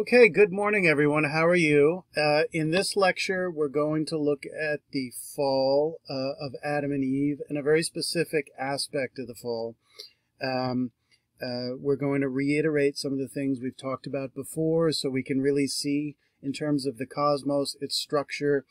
Okay, good morning, everyone. How are you? Uh, in this lecture, we're going to look at the fall uh, of Adam and Eve and a very specific aspect of the fall. Um, uh, we're going to reiterate some of the things we've talked about before so we can really see, in terms of the cosmos, its structure,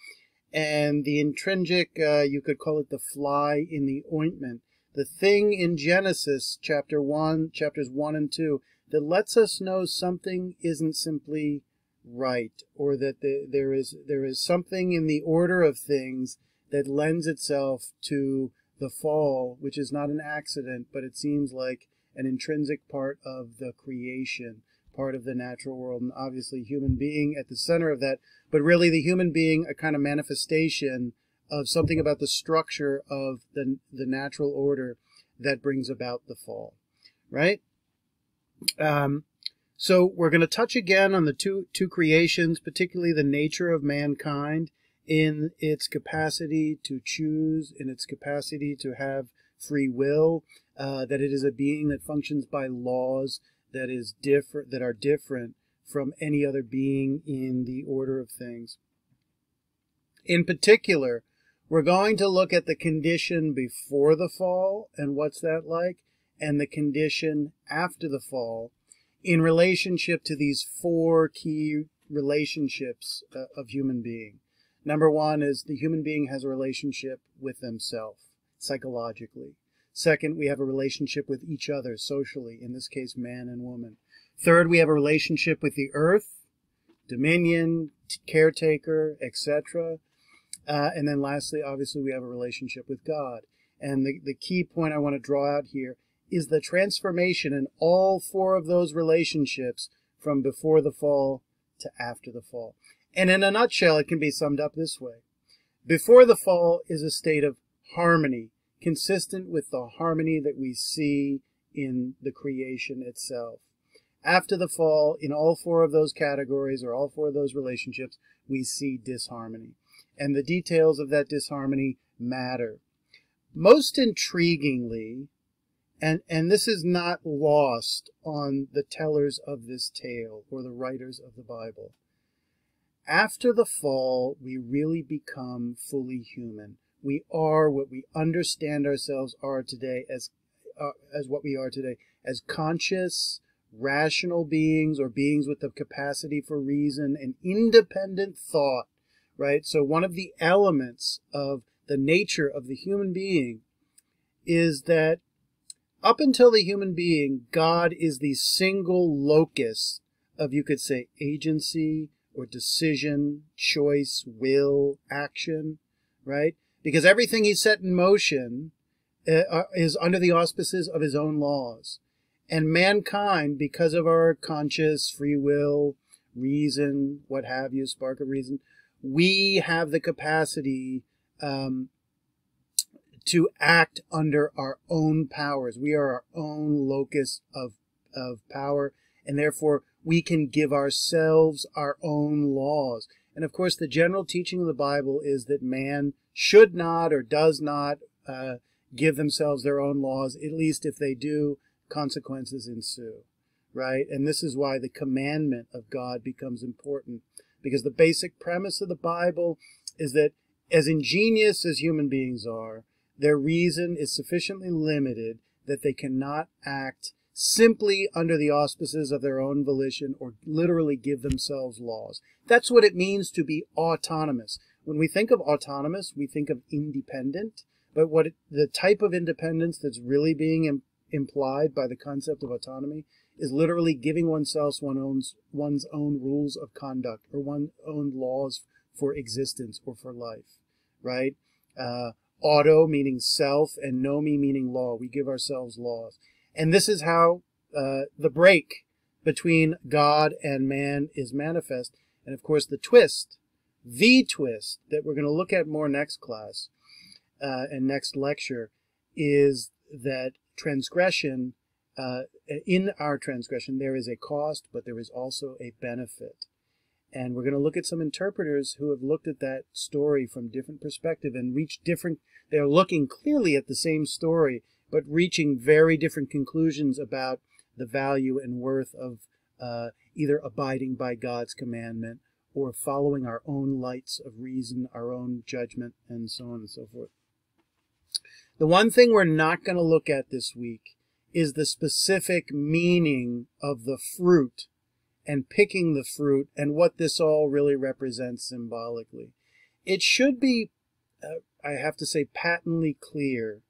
and the intrinsic, uh, you could call it the fly in the ointment. The thing in Genesis, chapter 1, chapters 1 and 2, that lets us know something isn't simply right or that the, there is there is something in the order of things that lends itself to the fall which is not an accident but it seems like an intrinsic part of the creation part of the natural world and obviously human being at the center of that but really the human being a kind of manifestation of something about the structure of the the natural order that brings about the fall right um, so we're going to touch again on the two two creations, particularly the nature of mankind in its capacity to choose, in its capacity to have free will, uh, that it is a being that functions by laws that is different that are different from any other being in the order of things. In particular, we're going to look at the condition before the fall and what's that like, and the condition after the fall in relationship to these four key relationships uh, of human being. Number one is the human being has a relationship with themselves psychologically. Second, we have a relationship with each other socially, in this case, man and woman. Third, we have a relationship with the earth, dominion, caretaker, etc. Uh, and then lastly, obviously, we have a relationship with God. And the, the key point I want to draw out here is the transformation in all four of those relationships from before the fall to after the fall. And in a nutshell, it can be summed up this way. Before the fall is a state of harmony, consistent with the harmony that we see in the creation itself. After the fall, in all four of those categories or all four of those relationships, we see disharmony. And the details of that disharmony matter. Most intriguingly, and, and this is not lost on the tellers of this tale or the writers of the Bible. After the fall, we really become fully human. We are what we understand ourselves are today as, uh, as what we are today, as conscious, rational beings or beings with the capacity for reason and independent thought, right? So one of the elements of the nature of the human being is that up until the human being, God is the single locus of, you could say, agency or decision, choice, will, action, right? Because everything he set in motion uh, uh, is under the auspices of his own laws. And mankind, because of our conscious free will, reason, what have you, spark of reason, we have the capacity um, to act under our own powers. We are our own locus of, of power, and therefore we can give ourselves our own laws. And of course, the general teaching of the Bible is that man should not or does not uh, give themselves their own laws. At least if they do, consequences ensue, right? And this is why the commandment of God becomes important, because the basic premise of the Bible is that as ingenious as human beings are, their reason is sufficiently limited that they cannot act simply under the auspices of their own volition or literally give themselves laws. That's what it means to be autonomous. When we think of autonomous, we think of independent, but what it, the type of independence that's really being Im, implied by the concept of autonomy is literally giving oneself one owns, one's own rules of conduct or one's own laws for existence or for life, right? Uh, auto meaning self and nomi meaning law. We give ourselves laws. And this is how uh, the break between God and man is manifest. And of course, the twist, the twist that we're going to look at more next class uh, and next lecture is that transgression, uh, in our transgression, there is a cost, but there is also a benefit. And we're going to look at some interpreters who have looked at that story from different perspective and reached different, they're looking clearly at the same story, but reaching very different conclusions about the value and worth of uh, either abiding by God's commandment or following our own lights of reason, our own judgment, and so on and so forth. The one thing we're not going to look at this week is the specific meaning of the fruit and picking the fruit and what this all really represents symbolically. It should be, uh, I have to say, patently clear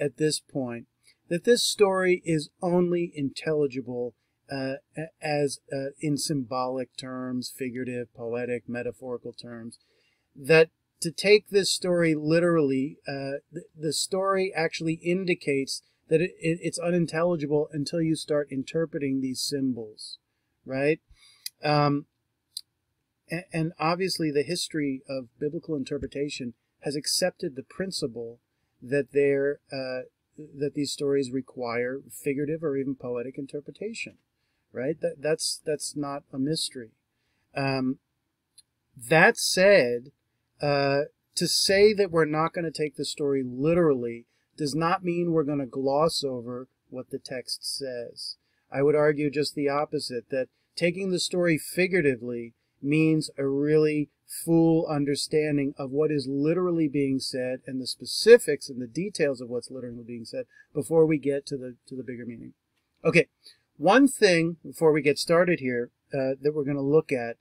at this point that this story is only intelligible uh, as uh, in symbolic terms, figurative, poetic, metaphorical terms, that to take this story literally, uh, the, the, story actually indicates that it, it, it's unintelligible until you start interpreting these symbols, right? Um, and, and obviously, the history of biblical interpretation has accepted the principle that there uh, that these stories require figurative or even poetic interpretation, right? That that's that's not a mystery. Um, that said, uh, to say that we're not going to take the story literally does not mean we're going to gloss over what the text says. I would argue just the opposite, that taking the story figuratively means a really full understanding of what is literally being said and the specifics and the details of what's literally being said before we get to the to the bigger meaning. Okay, one thing before we get started here uh, that we're going to look at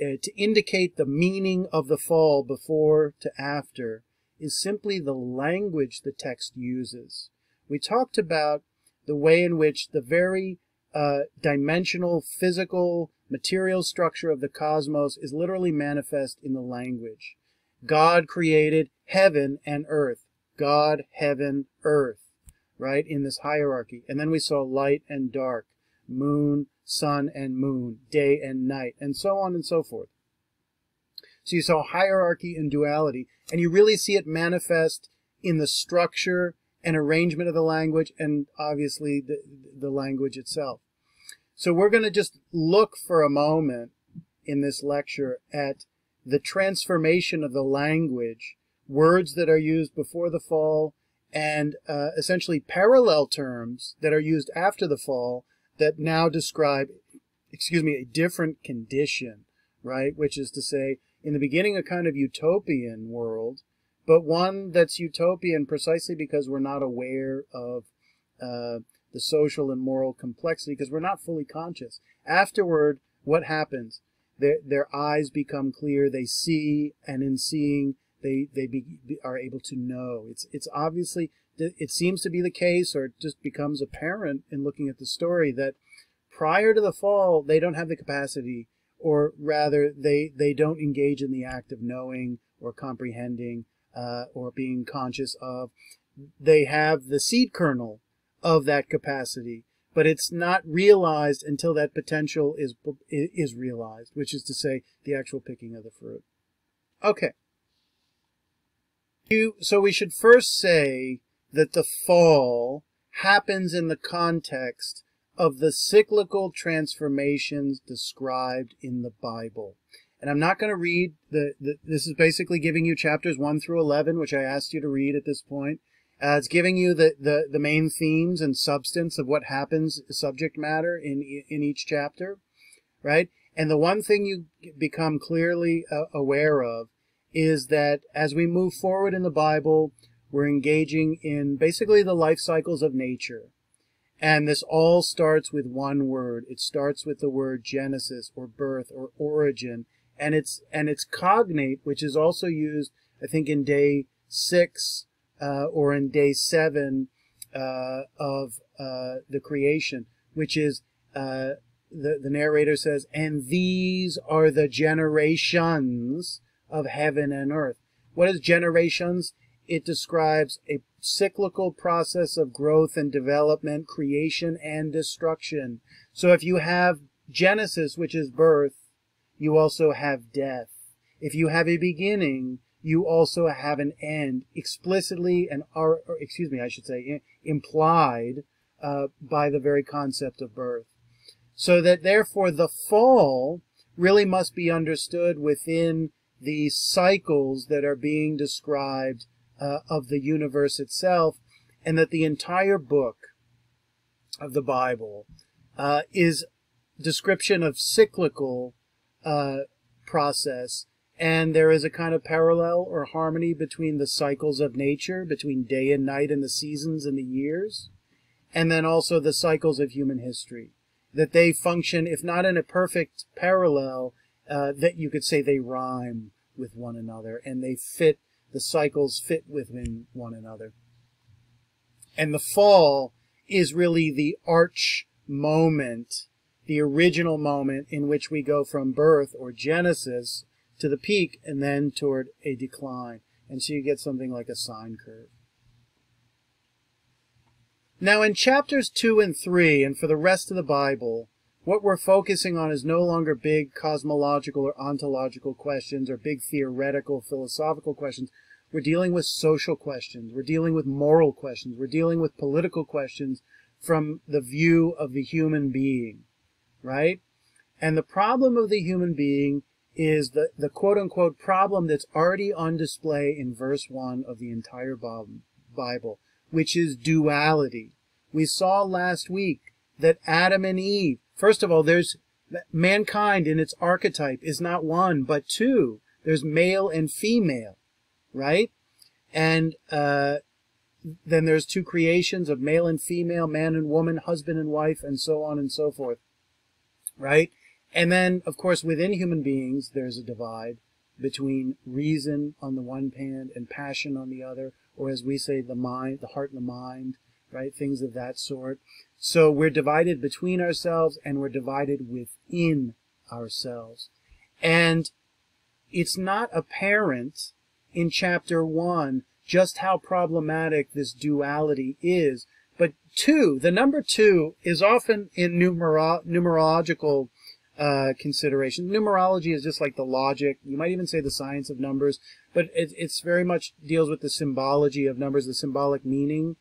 uh, to indicate the meaning of the fall before to after is simply the language the text uses. We talked about the way in which the very uh, dimensional, physical, material structure of the cosmos is literally manifest in the language. God created heaven and earth. God, heaven, earth, right? In this hierarchy. And then we saw light and dark, moon, sun and moon, day and night, and so on and so forth. So you saw hierarchy and duality, and you really see it manifest in the structure and arrangement of the language and obviously the, the language itself. So we're going to just look for a moment in this lecture at the transformation of the language, words that are used before the fall, and uh, essentially parallel terms that are used after the fall that now describe, excuse me, a different condition, right? Which is to say, in the beginning, a kind of utopian world, but one that's utopian precisely because we're not aware of uh, the social and moral complexity because we're not fully conscious. Afterward, what happens? Their, their eyes become clear, they see, and in seeing, they, they be, are able to know. It's, it's obviously it seems to be the case, or it just becomes apparent in looking at the story, that prior to the fall, they don't have the capacity, or rather, they, they don't engage in the act of knowing or comprehending uh, or being conscious of. They have the seed kernel of that capacity, but it's not realized until that potential is is realized, which is to say, the actual picking of the fruit. Okay. You, so we should first say that the fall happens in the context of the cyclical transformations described in the Bible. And I'm not going to read the, the, this is basically giving you chapters 1 through 11, which I asked you to read at this point. Uh, it's giving you the, the, the main themes and substance of what happens, subject matter in, in each chapter, right? And the one thing you become clearly uh, aware of is that as we move forward in the Bible, we're engaging in basically the life cycles of nature. And this all starts with one word. It starts with the word Genesis or birth or origin. And it's, and it's cognate, which is also used, I think, in day six, uh, or in day seven, uh, of, uh, the creation, which is, uh, the, the narrator says, and these are the generations of heaven and earth. What is generations? it describes a cyclical process of growth and development, creation and destruction. So if you have Genesis, which is birth, you also have death. If you have a beginning, you also have an end, explicitly and, or, or excuse me, I should say, implied uh, by the very concept of birth. So that therefore the fall really must be understood within the cycles that are being described uh, of the universe itself, and that the entire book of the Bible uh, is description of cyclical uh, process, and there is a kind of parallel or harmony between the cycles of nature, between day and night and the seasons and the years, and then also the cycles of human history. That they function, if not in a perfect parallel, uh, that you could say they rhyme with one another and they fit, the cycles fit within one another. And the fall is really the arch moment, the original moment in which we go from birth or genesis to the peak and then toward a decline. And so you get something like a sine curve. Now in chapters 2 and 3, and for the rest of the Bible, what we're focusing on is no longer big cosmological or ontological questions or big theoretical philosophical questions. We're dealing with social questions. We're dealing with moral questions. We're dealing with political questions from the view of the human being, right? And the problem of the human being is the, the quote unquote problem that's already on display in verse 1 of the entire Bible, which is duality. We saw last week that Adam and Eve, first of all, there's mankind in its archetype is not one, but two. There's male and female, right? And uh, then there's two creations of male and female, man and woman, husband and wife, and so on and so forth, right? And then, of course, within human beings, there's a divide between reason on the one hand and passion on the other, or as we say, the mind, the heart and the mind, right? Things of that sort. So we're divided between ourselves and we're divided within ourselves. And it's not apparent in chapter one just how problematic this duality is. But two, the number two is often in numero- numerological uh, consideration. Numerology is just like the logic. You might even say the science of numbers, but it, it's very much deals with the symbology of numbers, the symbolic meaning.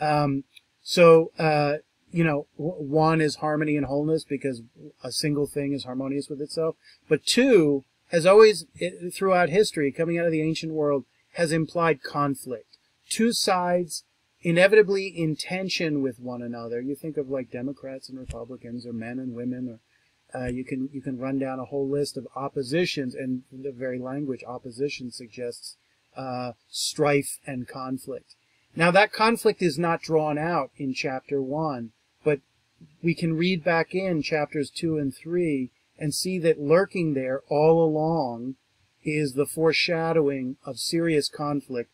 Um, so, uh, you know, one is harmony and wholeness because a single thing is harmonious with itself. But two has always, it, throughout history, coming out of the ancient world, has implied conflict. Two sides inevitably in tension with one another. You think of like Democrats and Republicans or men and women or uh, you can you can run down a whole list of oppositions, and the very language opposition suggests uh, strife and conflict. Now that conflict is not drawn out in chapter one, but we can read back in chapters two and three and see that lurking there all along is the foreshadowing of serious conflict.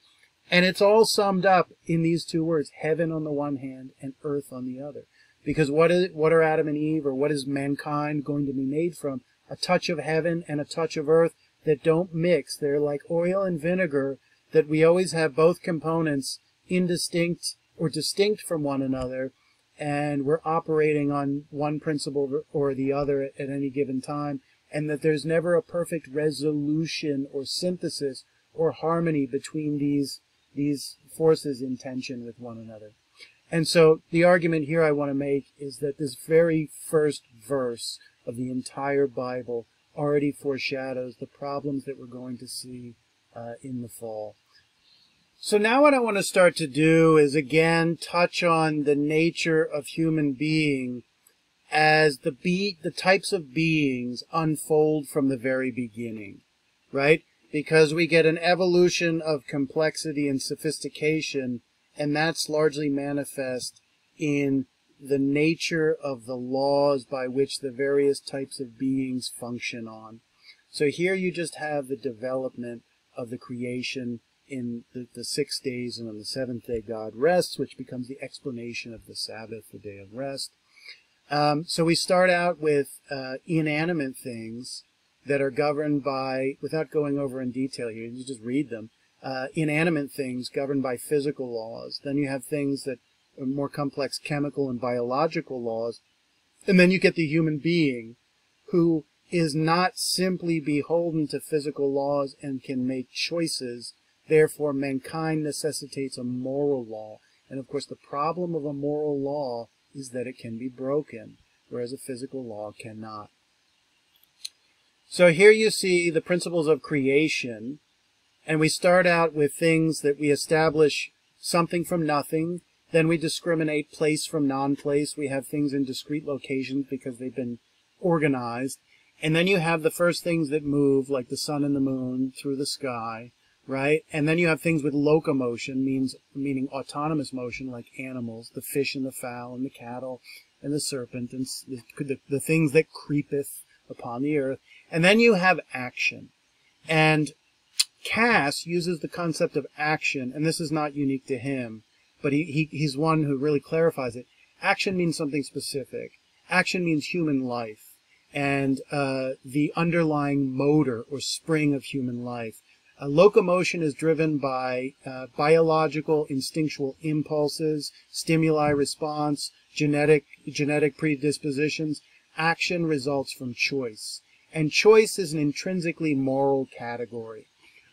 And it's all summed up in these two words, heaven on the one hand and earth on the other. Because what is what are Adam and Eve or what is mankind going to be made from? A touch of heaven and a touch of earth that don't mix. They're like oil and vinegar that we always have both components indistinct or distinct from one another and we're operating on one principle or the other at any given time and that there's never a perfect resolution or synthesis or harmony between these these forces in tension with one another. And so the argument here I want to make is that this very first verse of the entire Bible already foreshadows the problems that we're going to see uh, in the fall. So now what I want to start to do is again touch on the nature of human being as the be the types of beings unfold from the very beginning, right? Because we get an evolution of complexity and sophistication and that's largely manifest in the nature of the laws by which the various types of beings function on. So here you just have the development of the creation in the, the six days, and on the seventh day God rests, which becomes the explanation of the Sabbath, the day of rest. Um, so we start out with uh, inanimate things that are governed by, without going over in detail here, you just read them, uh, inanimate things governed by physical laws. Then you have things that are more complex chemical and biological laws. And then you get the human being who is not simply beholden to physical laws and can make choices. Therefore, mankind necessitates a moral law. And of course, the problem of a moral law is that it can be broken, whereas a physical law cannot. So here you see the principles of creation and we start out with things that we establish something from nothing. Then we discriminate place from non-place. We have things in discrete locations because they've been organized. And then you have the first things that move, like the sun and the moon through the sky, right? And then you have things with locomotion, means meaning autonomous motion, like animals, the fish and the fowl and the cattle and the serpent and the, the, the things that creepeth upon the earth. And then you have action. And Kass uses the concept of action, and this is not unique to him, but he, he, he's one who really clarifies it. Action means something specific. Action means human life and uh, the underlying motor or spring of human life. Uh, locomotion is driven by uh, biological instinctual impulses, stimuli response, genetic genetic predispositions. Action results from choice, and choice is an intrinsically moral category,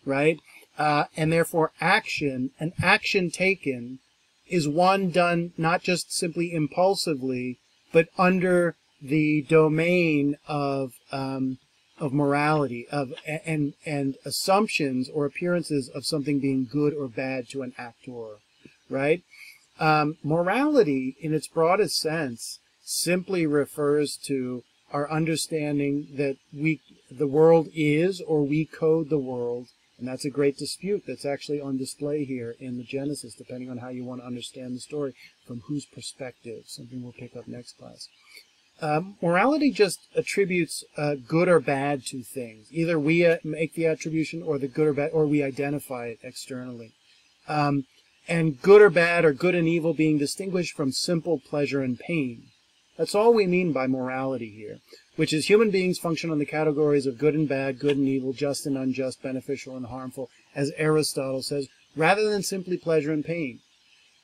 right? Uh, and therefore, action, an action taken, is one done not just simply impulsively, but under the domain of um, of morality, of and and assumptions or appearances of something being good or bad to an actor, right? Um, morality, in its broadest sense, simply refers to our understanding that we the world is or we code the world and that's a great dispute that's actually on display here in the genesis depending on how you want to understand the story from whose perspective something we'll pick up next class um, morality just attributes uh, good or bad to things. Either we uh, make the attribution, or the good or bad, or we identify it externally. Um, and good or bad, or good and evil, being distinguished from simple pleasure and pain. That's all we mean by morality here, which is human beings function on the categories of good and bad, good and evil, just and unjust, beneficial and harmful, as Aristotle says, rather than simply pleasure and pain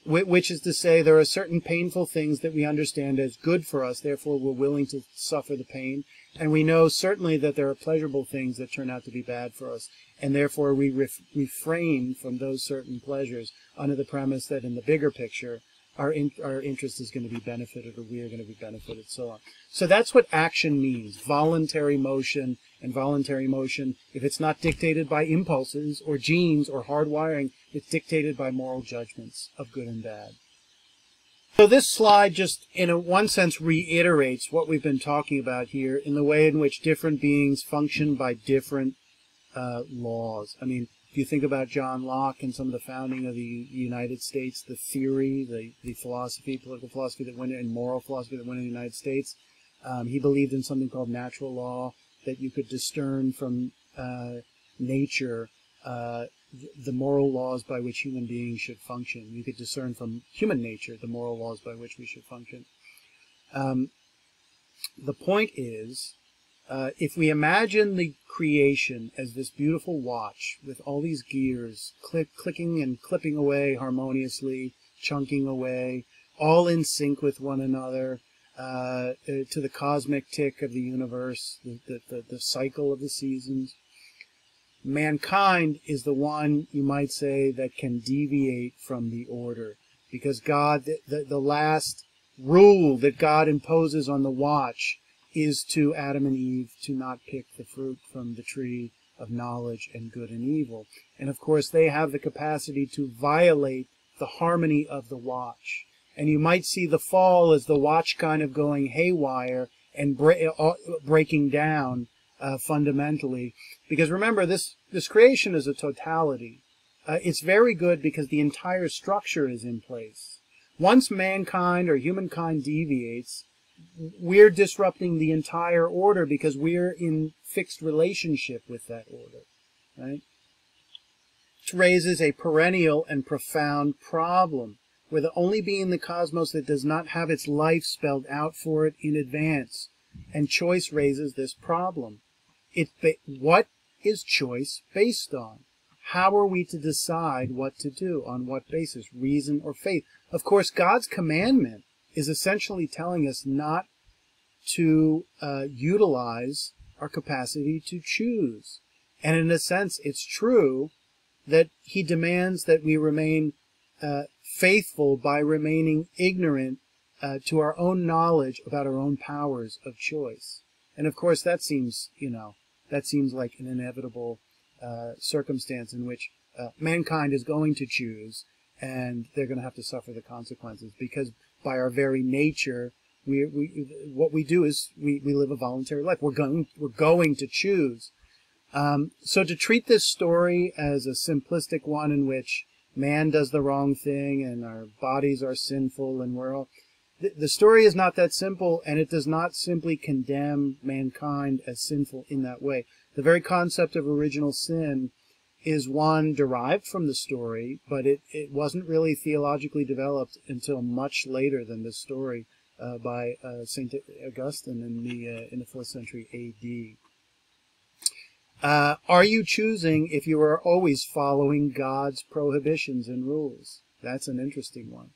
which is to say there are certain painful things that we understand as good for us, therefore we're willing to suffer the pain. And we know certainly that there are pleasurable things that turn out to be bad for us, and therefore we ref refrain from those certain pleasures under the premise that in the bigger picture, our, in, our interest is going to be benefited or we are going to be benefited, so on. So that's what action means, voluntary motion and voluntary motion. If it's not dictated by impulses or genes or hardwiring, it's dictated by moral judgments of good and bad. So this slide just, in a one sense, reiterates what we've been talking about here in the way in which different beings function by different uh, laws. I mean, if you think about John Locke and some of the founding of the United States, the theory, the, the philosophy, political philosophy that went in, moral philosophy that went in the United States, um, he believed in something called natural law, that you could discern from uh, nature uh, the moral laws by which human beings should function. You could discern from human nature the moral laws by which we should function. Um, the point is, uh, if we imagine the creation as this beautiful watch with all these gears click, clicking and clipping away harmoniously, chunking away, all in sync with one another, uh, uh to the cosmic tick of the universe, the, the, the, the cycle of the seasons, mankind is the one, you might say, that can deviate from the order. Because God, the, the, the last rule that God imposes on the watch is to Adam and Eve to not pick the fruit from the tree of knowledge and good and evil. And of course, they have the capacity to violate the harmony of the watch. And you might see the fall as the watch kind of going haywire and uh, breaking down uh, fundamentally. Because remember, this, this creation is a totality. Uh, it's very good because the entire structure is in place. Once mankind or humankind deviates, we're disrupting the entire order because we're in fixed relationship with that order, right? It raises a perennial and profound problem. We're the only being in the cosmos that does not have its life spelled out for it in advance. And choice raises this problem. It, what is choice based on? How are we to decide what to do? On what basis? Reason or faith? Of course, God's commandment is essentially telling us not to uh, utilize our capacity to choose. And in a sense, it's true that he demands that we remain uh, faithful by remaining ignorant uh, to our own knowledge about our own powers of choice. And of course, that seems, you know, that seems like an inevitable uh, circumstance in which uh, mankind is going to choose and they're going to have to suffer the consequences because by our very nature We, we, what we do is we, we live a voluntary life. We're going, we're going to choose. Um, so to treat this story as a simplistic one in which man does the wrong thing and our bodies are sinful and we're all, the, the story is not that simple and it does not simply condemn mankind as sinful in that way. The very concept of original sin is one derived from the story, but it, it wasn't really theologically developed until much later than this story uh, by uh, Saint Augustine in the uh, in the fourth century A.D. Uh, are you choosing if you are always following God's prohibitions and rules? That's an interesting one.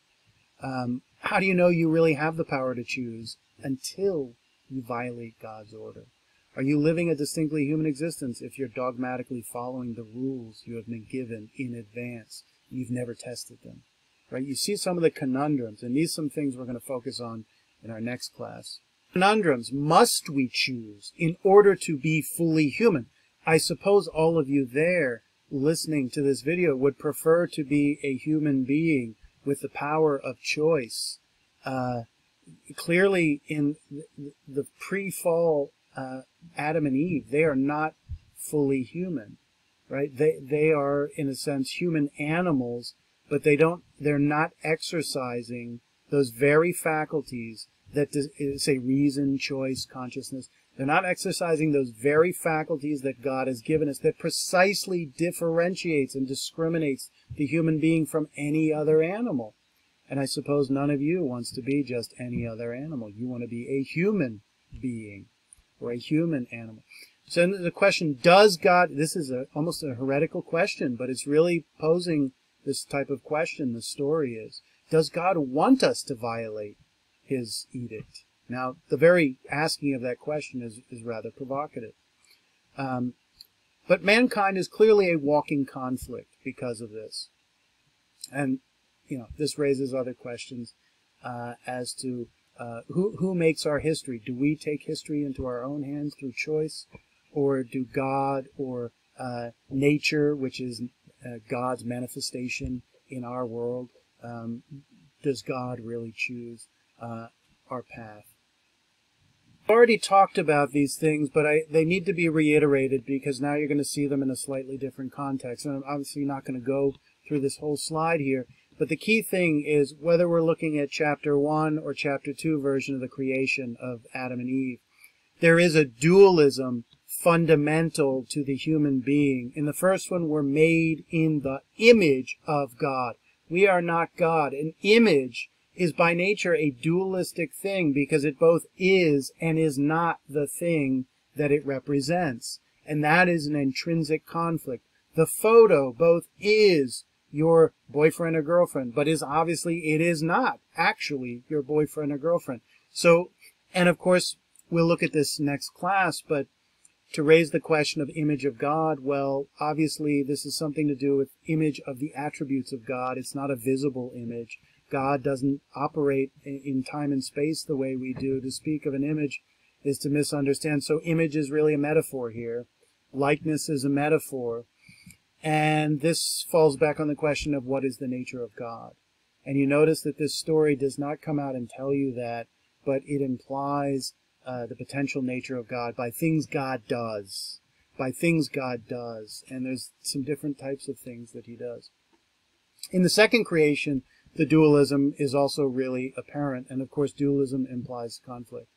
Um, how do you know you really have the power to choose until you violate God's order? Are you living a distinctly human existence if you're dogmatically following the rules you have been given in advance? You've never tested them, right? You see some of the conundrums, and these are some things we're going to focus on in our next class. Conundrums. Must we choose in order to be fully human? I suppose all of you there listening to this video would prefer to be a human being with the power of choice. Uh, clearly, in the pre-fall uh, Adam and Eve, they are not fully human, right? They they are in a sense human animals, but they don't. They're not exercising those very faculties that say reason, choice, consciousness. They're not exercising those very faculties that God has given us that precisely differentiates and discriminates the human being from any other animal. And I suppose none of you wants to be just any other animal. You want to be a human being or a human animal. So the question, does God, this is a, almost a heretical question, but it's really posing this type of question, the story is. Does God want us to violate his edict? Now, the very asking of that question is, is rather provocative. Um, but mankind is clearly a walking conflict because of this. And, you know, this raises other questions uh, as to uh, who, who makes our history? Do we take history into our own hands through choice? Or do God or uh, nature, which is uh, God's manifestation in our world, um, does God really choose uh, our path? I've already talked about these things, but I, they need to be reiterated because now you're going to see them in a slightly different context. And I'm obviously not going to go through this whole slide here, but the key thing is whether we're looking at chapter 1 or chapter 2 version of the creation of Adam and Eve, there is a dualism fundamental to the human being. In the first one, we're made in the image of God. We are not God. An image is by nature a dualistic thing because it both is and is not the thing that it represents. And that is an intrinsic conflict. The photo both is your boyfriend or girlfriend, but is obviously it is not actually your boyfriend or girlfriend. So, and of course, we'll look at this next class, but to raise the question of image of God, well, obviously this is something to do with image of the attributes of God. It's not a visible image. God doesn't operate in time and space the way we do. To speak of an image is to misunderstand. So image is really a metaphor here. Likeness is a metaphor. And this falls back on the question of what is the nature of God. And you notice that this story does not come out and tell you that, but it implies uh, the potential nature of God by things God does. By things God does. And there's some different types of things that he does. In the second creation, the dualism is also really apparent. And of course, dualism implies conflict,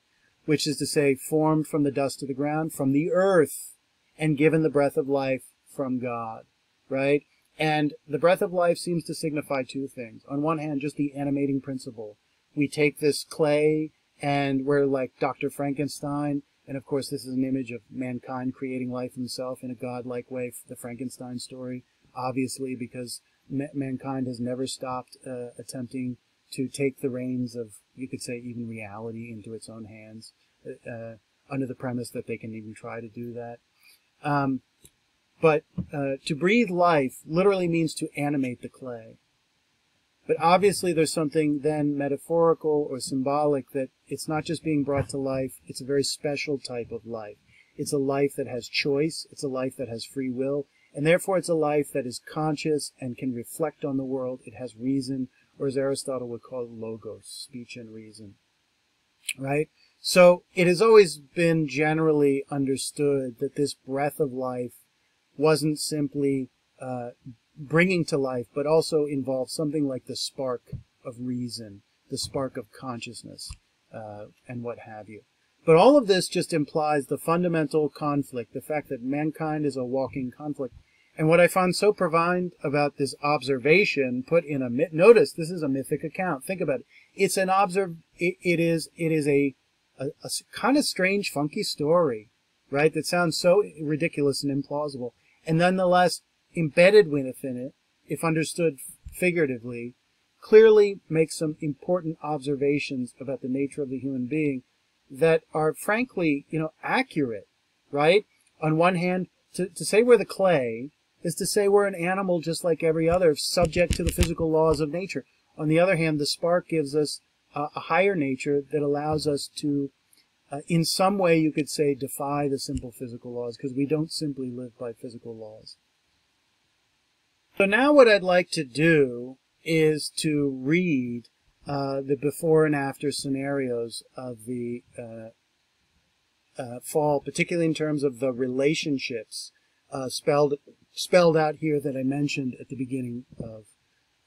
which is to say, formed from the dust of the ground, from the earth, and given the breath of life from God right? And the breath of life seems to signify two things. On one hand, just the animating principle. We take this clay and we're like Dr. Frankenstein. And of course, this is an image of mankind creating life himself in a godlike way, the Frankenstein story, obviously, because ma mankind has never stopped uh, attempting to take the reins of, you could say, even reality into its own hands, uh, uh under the premise that they can even try to do that. Um, but uh, to breathe life literally means to animate the clay. But obviously there's something then metaphorical or symbolic that it's not just being brought to life, it's a very special type of life. It's a life that has choice, it's a life that has free will, and therefore it's a life that is conscious and can reflect on the world. It has reason, or as Aristotle would call it, logos, speech and reason. right? So it has always been generally understood that this breath of life wasn't simply uh, bringing to life, but also involved something like the spark of reason, the spark of consciousness, uh, and what have you. But all of this just implies the fundamental conflict, the fact that mankind is a walking conflict. And what I found so profound about this observation put in a myth, notice this is a mythic account. Think about it. It's an observe, it, it is, it is a, a, a kind of strange, funky story, right? That sounds so ridiculous and implausible. And nonetheless, embedded within it, if understood figuratively, clearly makes some important observations about the nature of the human being that are frankly, you know, accurate, right? On one hand, to, to say we're the clay is to say we're an animal just like every other, subject to the physical laws of nature. On the other hand, the spark gives us a, a higher nature that allows us to, uh, in some way, you could say, defy the simple physical laws because we don't simply live by physical laws. So now what I'd like to do is to read uh, the before and after scenarios of the uh, uh, fall, particularly in terms of the relationships uh, spelled spelled out here that I mentioned at the beginning of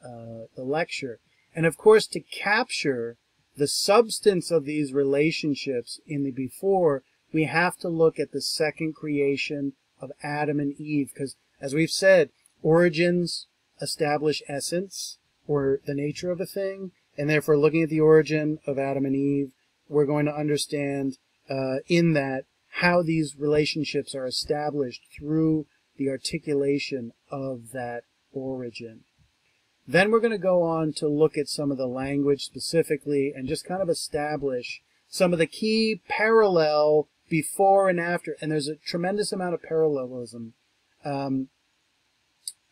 uh, the lecture. And of course, to capture the substance of these relationships in the before, we have to look at the second creation of Adam and Eve, because as we've said, origins establish essence or the nature of a thing, and therefore looking at the origin of Adam and Eve, we're going to understand uh, in that how these relationships are established through the articulation of that origin. Then we're going to go on to look at some of the language specifically and just kind of establish some of the key parallel before and after. And there's a tremendous amount of parallelism um,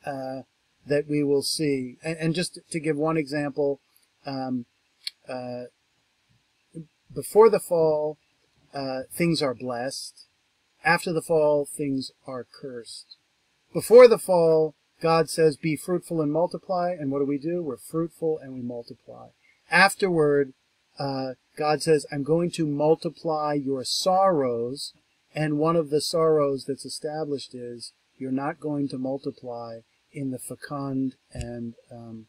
uh, that we will see. And, and, just to give one example, um, uh, before the fall, uh, things are blessed. After the fall, things are cursed. Before the fall, God says, be fruitful and multiply. And what do we do? We're fruitful and we multiply. Afterward, uh, God says, I'm going to multiply your sorrows. And one of the sorrows that's established is you're not going to multiply in the fecund and um,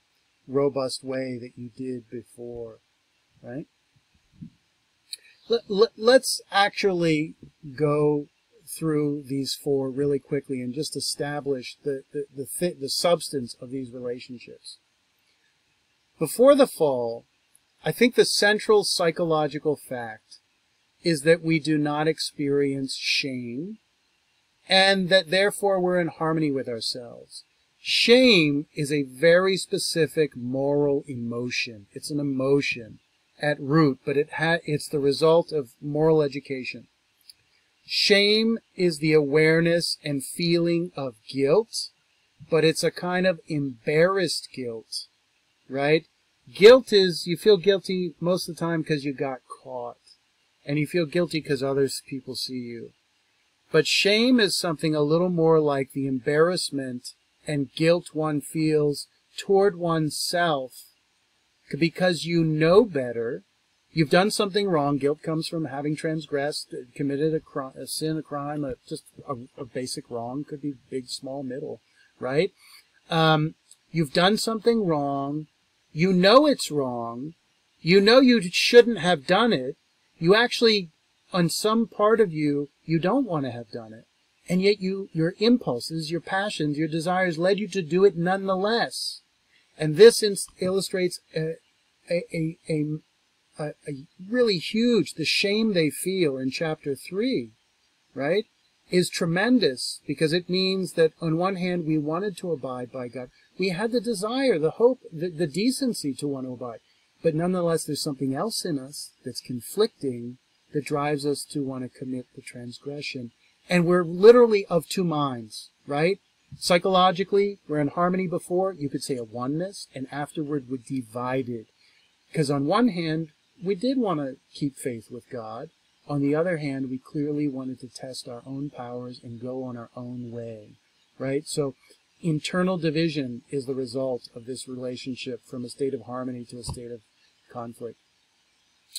robust way that you did before, right? Let, let, let's actually go through these four really quickly and just establish the, the, the, th the substance of these relationships. Before the fall, I think the central psychological fact is that we do not experience shame and that therefore we're in harmony with ourselves. Shame is a very specific moral emotion. It's an emotion at root, but it it's the result of moral education. Shame is the awareness and feeling of guilt, but it's a kind of embarrassed guilt, right? Guilt is you feel guilty most of the time because you got caught, and you feel guilty because others people see you. But shame is something a little more like the embarrassment and guilt one feels toward oneself because you know better. You've done something wrong. Guilt comes from having transgressed, committed a, a sin, a crime, a, just a, a, basic wrong. Could be big, small, middle, right? Um, you've done something wrong. You know it's wrong. You know you shouldn't have done it. You actually, on some part of you, you don't want to have done it and yet you, your impulses, your passions, your desires led you to do it nonetheless. And this illustrates a, a, a, a, really huge, the shame they feel in chapter three, right, is tremendous because it means that on one hand, we wanted to abide by God. We had the desire, the hope, the, the decency to want to abide. But nonetheless, there's something else in us that's conflicting that drives us to want to commit the transgression. And we're literally of two minds, right? Psychologically, we're in harmony before, you could say a oneness, and afterward we're divided. Because on one hand, we did want to keep faith with God. On the other hand, we clearly wanted to test our own powers and go on our own way, right? So internal division is the result of this relationship from a state of harmony to a state of conflict.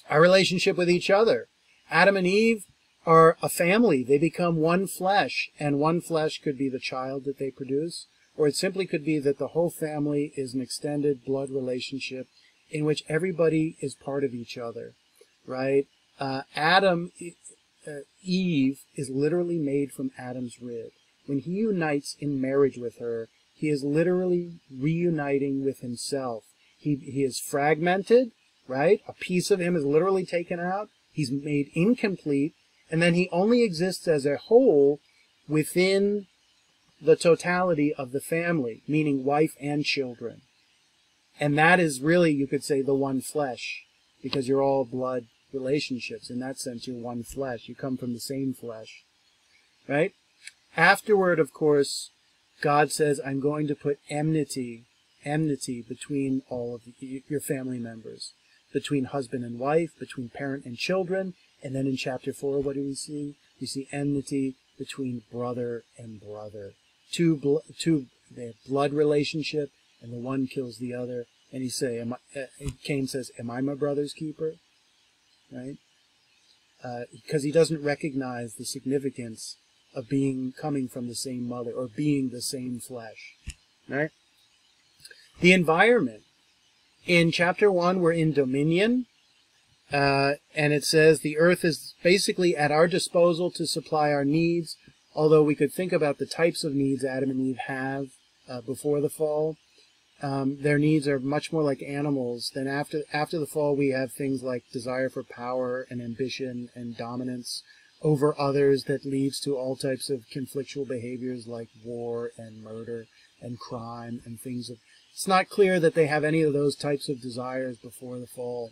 our relationship with each other. Adam and Eve are a family. They become one flesh, and one flesh could be the child that they produce, or it simply could be that the whole family is an extended blood relationship in which everybody is part of each other, right? Uh, Adam, uh, Eve is literally made from Adam's rib. When he unites in marriage with her, he is literally reuniting with himself. He, he is fragmented, right? A piece of him is literally taken out. He's made incomplete and then he only exists as a whole within the totality of the family, meaning wife and children. And that is really, you could say, the one flesh, because you're all blood relationships. In that sense, you're one flesh. You come from the same flesh. Right? Afterward, of course, God says, I'm going to put enmity, enmity between all of your family members, between husband and wife, between parent and children, and then in chapter 4, what do we see? We see enmity between brother and brother. Two, two they have blood relationship, and the one kills the other. And he say, am I, uh, Cain says, "Am I my brother's keeper?" Right? Because uh, he doesn't recognize the significance of being coming from the same mother or being the same flesh. Right? The environment. In chapter one, we're in dominion. Uh, and it says the earth is basically at our disposal to supply our needs, although we could think about the types of needs Adam and Eve have uh, before the fall. Um, their needs are much more like animals. Then after after the fall, we have things like desire for power and ambition and dominance over others that leads to all types of conflictual behaviors like war and murder and crime and things of. It's not clear that they have any of those types of desires before the fall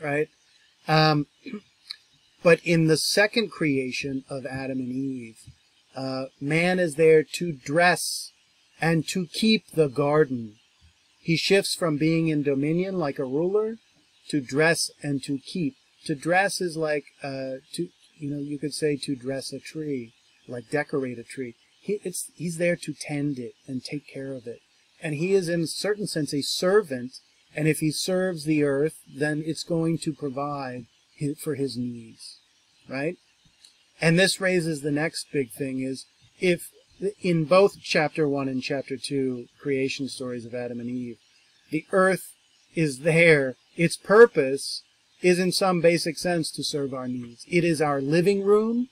right? Um, but in the second creation of Adam and Eve, uh, man is there to dress and to keep the garden. He shifts from being in dominion like a ruler to dress and to keep. To dress is like uh, to you know you could say to dress a tree, like decorate a tree. He, it's, he's there to tend it and take care of it, and he is in a certain sense a servant and if he serves the earth, then it's going to provide for his needs, right? And this raises the next big thing is if in both chapter 1 and chapter 2 creation stories of Adam and Eve, the earth is there, its purpose is in some basic sense to serve our needs. It is our living room,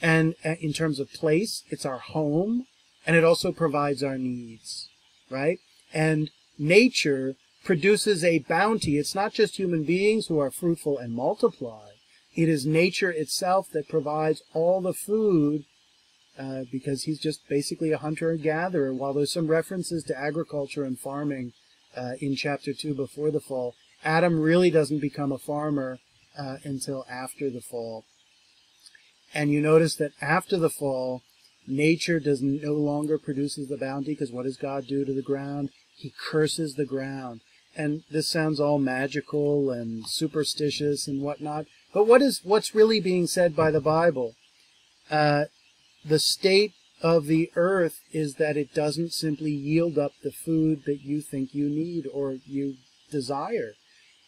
and uh, in terms of place, it's our home, and it also provides our needs, right? And nature produces a bounty. It's not just human beings who are fruitful and multiply. It is nature itself that provides all the food uh, because he's just basically a hunter and gatherer. While there's some references to agriculture and farming uh, in chapter 2 before the fall, Adam really doesn't become a farmer uh, until after the fall. And you notice that after the fall, nature does no longer produces the bounty because what does God do to the ground? He curses the ground and this sounds all magical and superstitious and whatnot. But what is what's really being said by the Bible? Uh, the state of the earth is that it doesn't simply yield up the food that you think you need or you desire.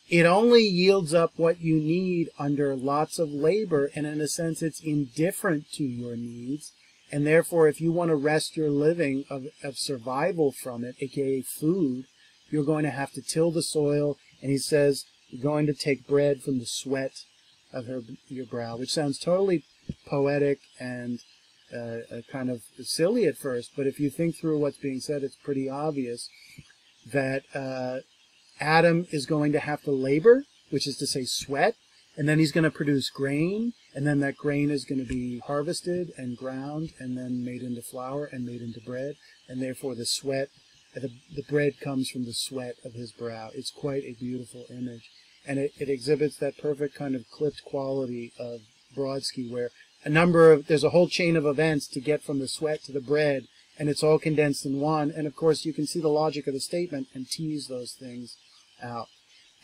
It only yields up what you need under lots of labor, and in a sense, it's indifferent to your needs. And therefore, if you want to wrest your living of, of survival from it, aka food, you're going to have to till the soil. And he says, you're going to take bread from the sweat of her, your brow, which sounds totally poetic and uh, kind of silly at first. But if you think through what's being said, it's pretty obvious that uh, Adam is going to have to labor, which is to say sweat, and then he's going to produce grain, and then that grain is going to be harvested and ground and then made into flour and made into bread, and therefore the sweat the, the bread comes from the sweat of his brow. It's quite a beautiful image. And it, it exhibits that perfect kind of clipped quality of Brodsky where a number of, there's a whole chain of events to get from the sweat to the bread, and it's all condensed in one. And of course, you can see the logic of the statement and tease those things out.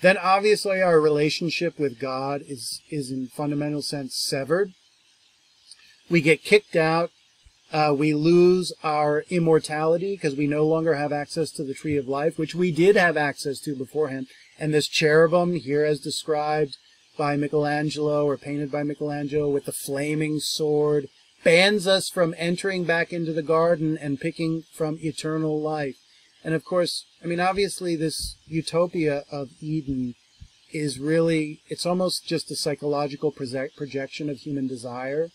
Then obviously our relationship with God is, is in fundamental sense severed. We get kicked out Uh, we lose our immortality because we no longer have access to the tree of life, which we did have access to beforehand. And this cherubim, here as described by Michelangelo or painted by Michelangelo with the flaming sword, bans us from entering back into the garden and picking from eternal life. And of course, I mean, obviously, this utopia of Eden is really, it's almost just a psychological projection of human desire.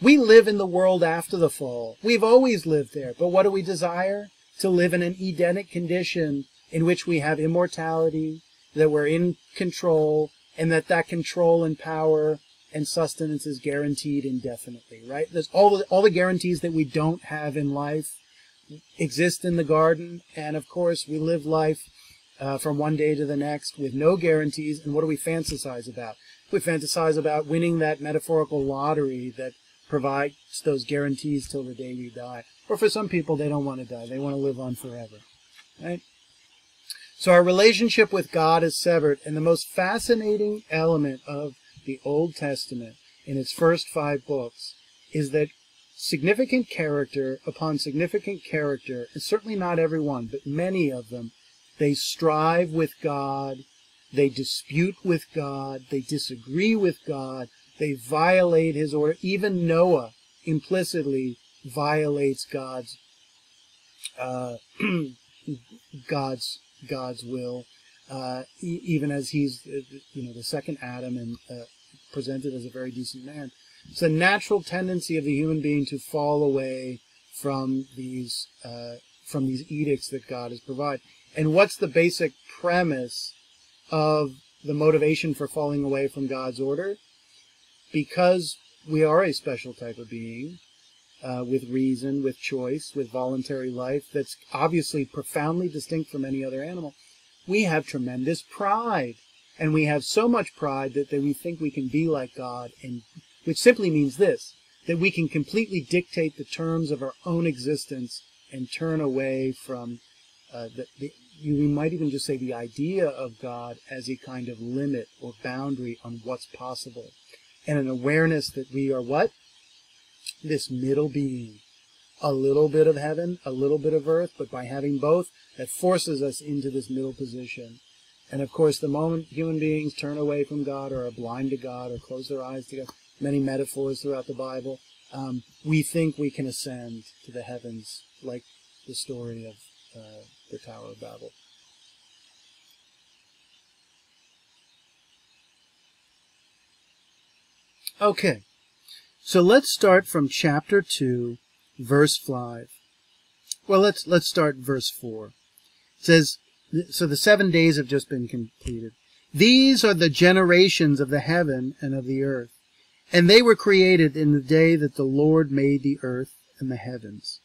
We live in the world after the fall. We've always lived there. But what do we desire? To live in an Edenic condition in which we have immortality, that we're in control, and that that control and power and sustenance is guaranteed indefinitely, right? There's all the, all the guarantees that we don't have in life exist in the garden. And of course, we live life uh, from one day to the next with no guarantees. And what do we fantasize about? We fantasize about winning that metaphorical lottery that provides those guarantees till the day we die. Or for some people, they don't want to die. They want to live on forever, right? So our relationship with God is severed. And the most fascinating element of the Old Testament in its first five books is that significant character upon significant character, and certainly not everyone, but many of them, they strive with God, they dispute with God, they disagree with God, they violate his order. Even Noah implicitly violates God's uh, God's God's will, uh, e even as he's uh, you know the second Adam and uh, presented as a very decent man. It's a natural tendency of the human being to fall away from these uh, from these edicts that God has provided. And what's the basic premise of the motivation for falling away from God's order? Because we are a special type of being uh, with reason, with choice, with voluntary life that's obviously profoundly distinct from any other animal. We have tremendous pride. And we have so much pride that, that we think we can be like God and which simply means this, that we can completely dictate the terms of our own existence and turn away from uh, the, the, you might even just say the idea of God as a kind of limit or boundary on what's possible. And an awareness that we are what? This middle being. A little bit of heaven, a little bit of earth, but by having both, that forces us into this middle position. And of course, the moment human beings turn away from God or are blind to God or close their eyes to God, many metaphors throughout the Bible. Um, we think we can ascend to the heavens, like the story of uh, the Tower of Babel. Okay, so let's start from chapter 2, verse 5. Well, let's let's start verse 4. It says, so the seven days have just been completed. These are the generations of the heaven and of the earth and they were created in the day that the Lord made the earth and the heavens.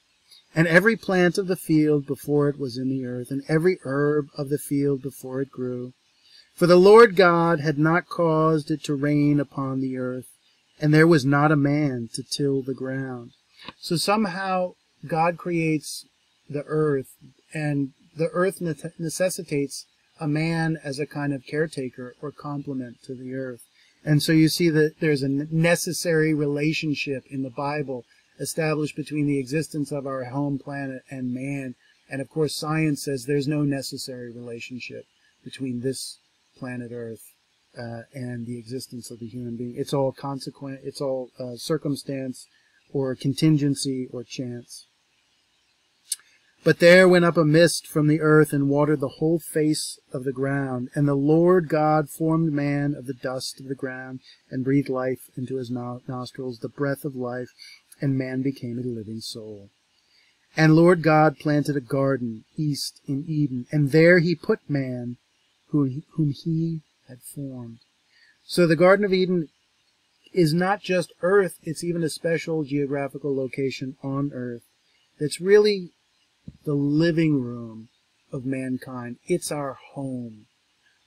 And every plant of the field before it was in the earth, and every herb of the field before it grew. For the Lord God had not caused it to rain upon the earth, and there was not a man to till the ground. So somehow God creates the earth, and the earth necessitates a man as a kind of caretaker or complement to the earth. And so you see that there's a necessary relationship in the Bible established between the existence of our home planet and man. And of course, science says there's no necessary relationship between this planet Earth uh, and the existence of the human being. It's all consequent, it's all uh, circumstance or contingency or chance. But there went up a mist from the earth and watered the whole face of the ground. And the Lord God formed man of the dust of the ground and breathed life into his nostrils, the breath of life, and man became a living soul. And Lord God planted a garden east in Eden, and there he put man whom he had formed. So the Garden of Eden is not just earth, it's even a special geographical location on earth that's really the living room of mankind. It's our home.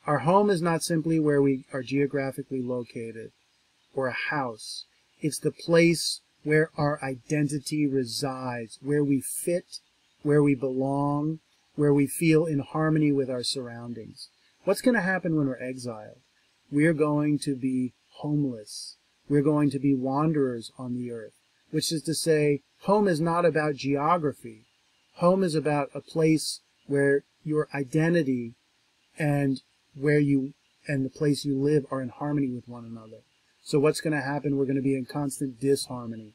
Our home is not simply where we are geographically located or a house. It's the place where our identity resides, where we fit, where we belong, where we feel in harmony with our surroundings. What's going to happen when we're exiled? We're going to be homeless. We're going to be wanderers on the earth. which is to say, home is not about geography. Home is about a place where your identity and where you and the place you live are in harmony with one another. So what's going to happen? We're going to be in constant disharmony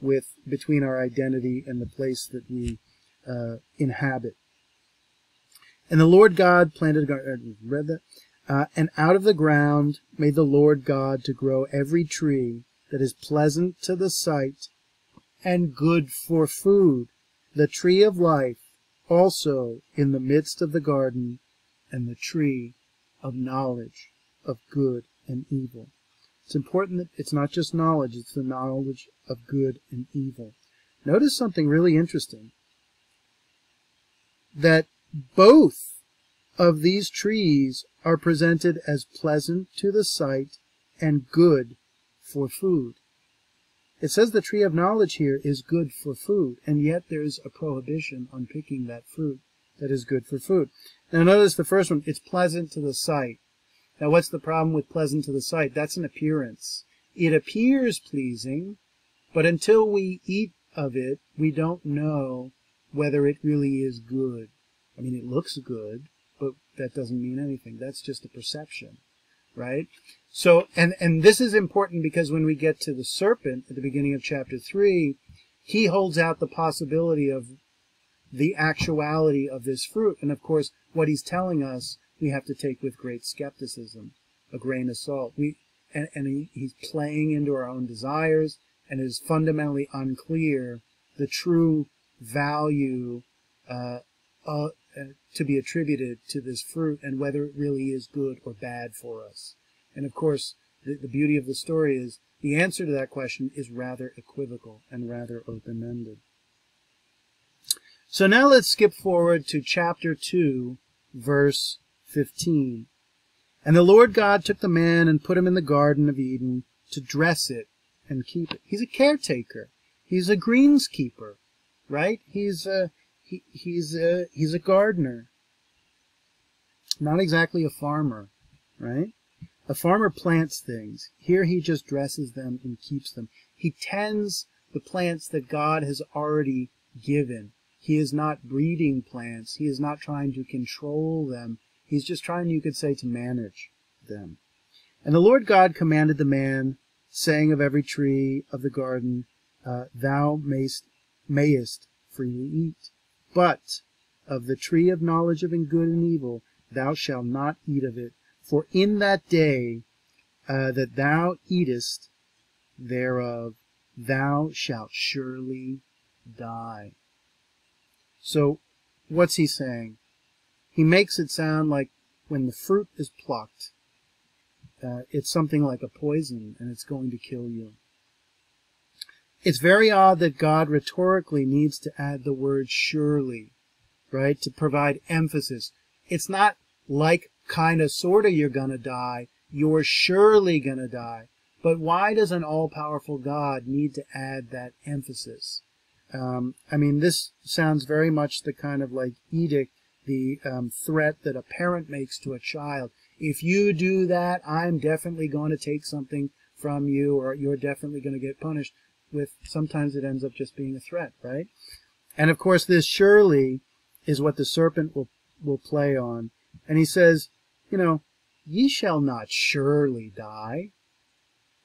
with between our identity and the place that we uh, inhabit. And the Lord God planted a garden. Uh, read that. Uh, and out of the ground made the Lord God to grow every tree that is pleasant to the sight and good for food, the tree of life also in the midst of the garden, and the tree of knowledge of good and evil. It's important that it's not just knowledge, it's the knowledge of good and evil. Notice something really interesting. That both of these trees are presented as pleasant to the sight and good for food. It says the tree of knowledge here is good for food, and yet there's a prohibition on picking that fruit that is good for food. Now notice the first one, it's pleasant to the sight. Now what's the problem with pleasant to the sight? That's an appearance. It appears pleasing, but until we eat of it, we don't know whether it really is good. I mean, it looks good, but that doesn't mean anything. That's just a perception, right? So, and, and this is important because when we get to the serpent at the beginning of chapter 3, he holds out the possibility of the actuality of this fruit. And of course, what he's telling us, we have to take with great skepticism, a grain of salt. We, and, and he, he's playing into our own desires and is fundamentally unclear the true value uh, uh, Uh, to be attributed to this fruit and whether it really is good or bad for us. And of course, the, the beauty of the story is the answer to that question is rather equivocal and rather open-ended. So now let's skip forward to chapter 2, verse 15. And the Lord God took the man and put him in the Garden of Eden to dress it and keep it. He's a caretaker. He's a greenskeeper, right? He's a, he, he's a, he's a gardener. Not exactly a farmer, right? A farmer plants things. Here he just dresses them and keeps them. He tends the plants that God has already given. He is not breeding plants. He is not trying to control them. He's just trying, you could say, to manage them. And the Lord God commanded the man, saying of every tree of the garden, uh, Thou mayst, mayest freely eat, but of the tree of knowledge of good and evil thou shalt not eat of it, for in that day uh, that thou eatest thereof, thou shalt surely die. So, what's he saying? He makes it sound like when the fruit is plucked, uh, it's something like a poison and it's going to kill you. It's very odd that God rhetorically needs to add the word surely, right, to provide emphasis. It's not like kind of, sort of, you're going to die. You're surely going to die. But why does an all-powerful God need to add that emphasis? Um, I mean, this sounds very much the kind of like edict, the um, threat that a parent makes to a child. If you do that, I'm definitely going to take something from you, or you're definitely going to get punished. With sometimes it ends up just being a threat, right? And of course, this surely is what the serpent will will play on. And he says, you know, ye shall not surely die,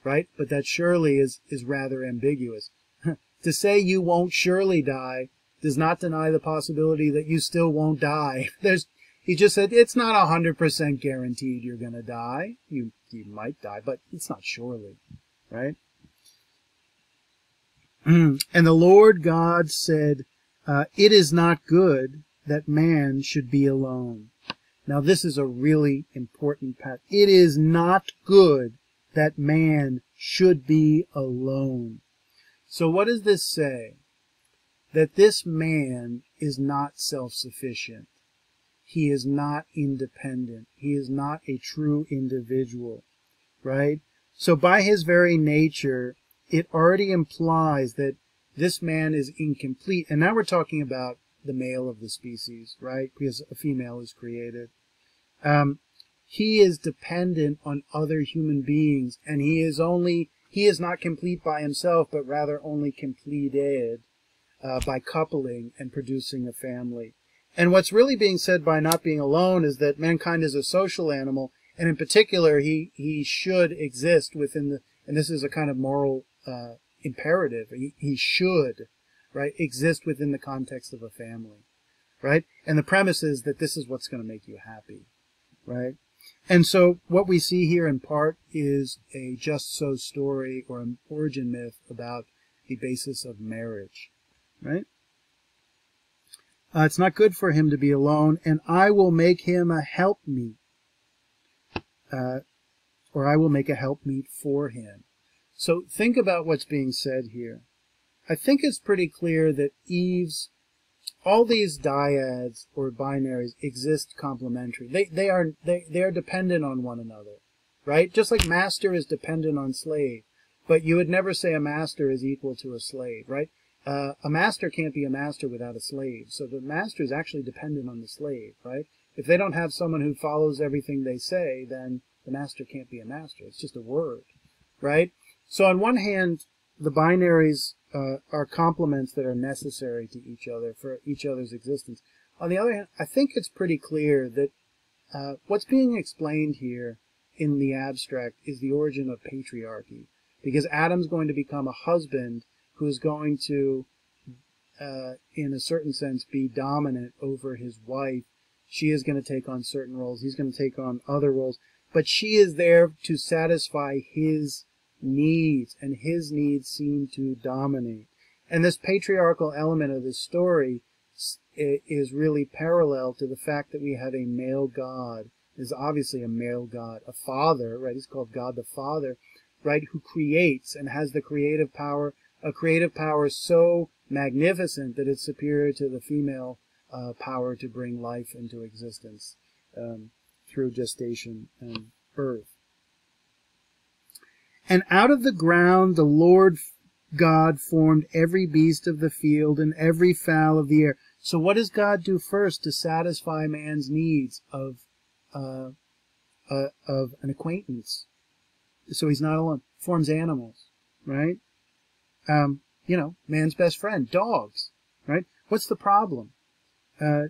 right? But that surely is, is rather ambiguous. to say you won't surely die does not deny the possibility that you still won't die. There's, he just said it's not a hundred percent guaranteed you're going to die. You, you might die, but it's not surely, right? And the Lord God said, uh, it is not good that man should be alone. Now this is a really important part. It is not good that man should be alone. So what does this say? That this man is not self-sufficient. He is not independent. He is not a true individual, right? So by his very nature, it already implies that this man is incomplete. And now we're talking about the male of the species, right? Because a female is created. Um, he is dependent on other human beings, and he is only he is not complete by himself, but rather only completed uh, by coupling and producing a family. And what's really being said by not being alone is that mankind is a social animal, and in particular, he, he should exist within the, and this is a kind of moral uh, imperative. He, he should, right, exist within the context of a family, right? And the premise is that this is what's going to make you happy, right? And so what we see here in part is a just so story or an origin myth about the basis of marriage, right? Uh, it's not good for him to be alone, and I will make him a helpmeet, uh, or I will make a helpmeet for him. So think about what's being said here. I think it's pretty clear that Eve's, all these dyads or binaries exist complementary. They, they are, they, they are dependent on one another, right? Just like master is dependent on slave, but you would never say a master is equal to a slave, right? Uh, a master can't be a master without a slave. So the master is actually dependent on the slave, right? If they don't have someone who follows everything they say, then the master can't be a master. It's just a word, right? So on one hand, the binaries uh, are complements that are necessary to each other for each other's existence. On the other hand, I think it's pretty clear that uh, what's being explained here in the abstract is the origin of patriarchy, because Adam's going to become a husband who's going to, uh, in a certain sense, be dominant over his wife. She is going to take on certain roles. He's going to take on other roles. But she is there to satisfy his needs, and his needs seem to dominate. And this patriarchal element of this story is really parallel to the fact that we have a male God. Is obviously a male God, a father, right? He's called God the Father, right? Who creates and has the creative power a creative power so magnificent that it's superior to the female uh, power to bring life into existence um, through gestation and birth. And out of the ground the Lord God formed every beast of the field and every fowl of the air. So what does God do first to satisfy man's needs of uh, uh, of an acquaintance? So he's not alone. Forms animals, right? um, you know, man's best friend, dogs, right? What's the problem? Uh,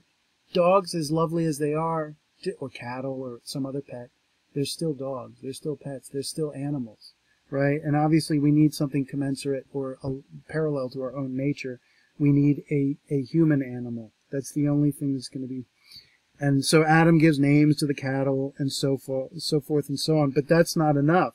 dogs, as lovely as they are, or cattle or some other pet, they're still dogs. They're still pets. They're still animals, right? And obviously we need something commensurate or a, parallel to our own nature. We need a, a human animal. That's the only thing that's going to be. And so Adam gives names to the cattle and so forth, so forth and so on. But that's not enough.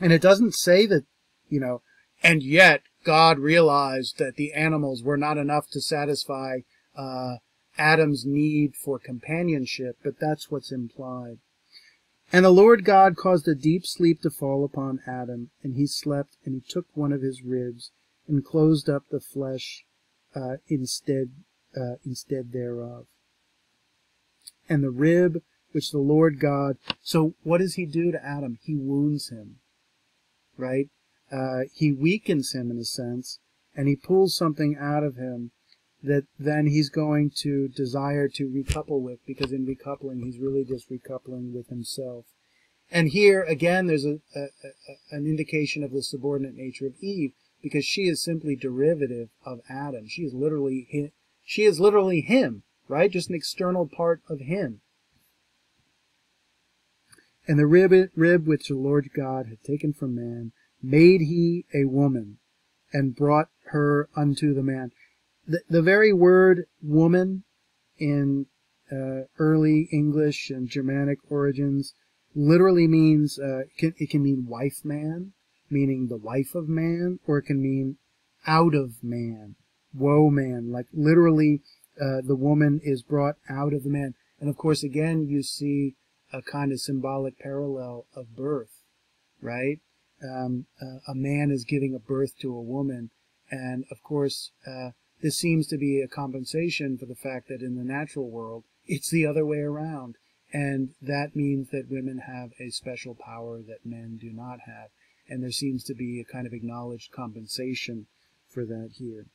And it doesn't say that, you know, and yet, God realized that the animals were not enough to satisfy uh, Adam's need for companionship, but that's what's implied. And the Lord God caused a deep sleep to fall upon Adam, and he slept, and he took one of his ribs, and closed up the flesh uh, instead uh, instead thereof. And the rib which the Lord God. So what does he do to Adam? He wounds him, right? uh, he weakens him in a sense, and he pulls something out of him that then he's going to desire to recouple with, because in recoupling, he's really just recoupling with himself. And here, again, there's a, a, a, an indication of the subordinate nature of Eve, because she is simply derivative of Adam. She is literally she is literally him, right? Just an external part of him. And the rib, rib which the Lord God had taken from man, made he a woman and brought her unto the man. The, the very word woman in uh, early English and Germanic origins literally means, uh, it, can, it can mean wife man, meaning the wife of man, or it can mean out of man, woe man, like literally uh, the woman is brought out of the man. And of course, again, you see a kind of symbolic parallel of birth, right? um, uh, a man is giving a birth to a woman. And of course, uh, this seems to be a compensation for the fact that in the natural world, it's the other way around. And that means that women have a special power that men do not have. And there seems to be a kind of acknowledged compensation for that here.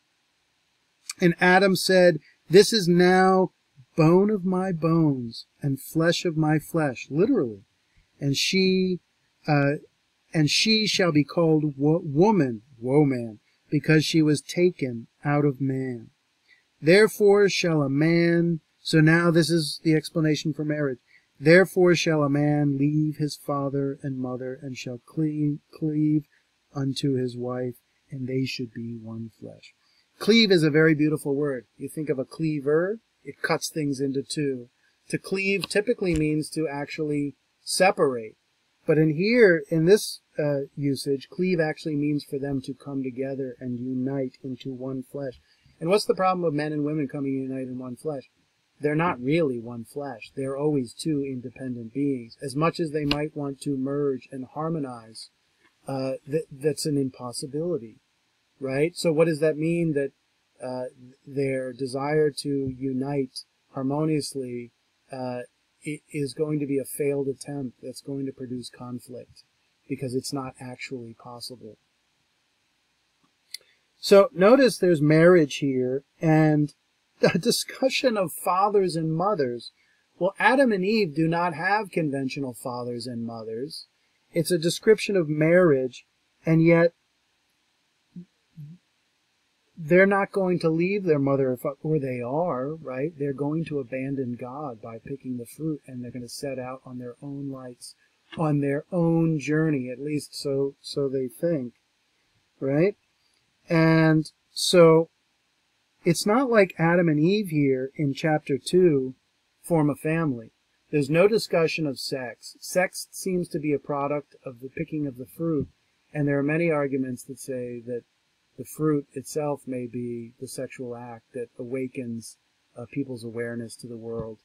And Adam said, This is now bone of my bones and flesh of my flesh, literally. And she uh, and she shall be called wo- woman, woman, because she was taken out of man. Therefore shall a man, so now this is the explanation for marriage. Therefore shall a man leave his father and mother, and shall cleave, cleave unto his wife, and they should be one flesh. Cleave is a very beautiful word. You think of a cleaver, it cuts things into two. To cleave typically means to actually separate. But in here, in this uh, usage, cleave actually means for them to come together and unite into one flesh. And what's the problem with men and women coming unite in one flesh? They're not really one flesh. They're always two independent beings. As much as they might want to merge and harmonize, uh, th- that's an impossibility, right? So what does that mean? That uh, their desire to unite harmoniously uh, is going to be a failed attempt that's going to produce conflict because it's not actually possible. So notice there's marriage here and a discussion of fathers and mothers. Well, Adam and Eve do not have conventional fathers and mothers. It's a description of marriage, and yet they're not going to leave their mother, or they are, right? They're going to abandon God by picking the fruit, and they're going to set out on their own lights, on their own journey, at least so so they think, right? And so it's not like Adam and Eve here in chapter 2 form a family. There's no discussion of sex. Sex seems to be a product of the picking of the fruit, and there are many arguments that say that the fruit itself may be the sexual act that awakens uh, people's awareness to the world.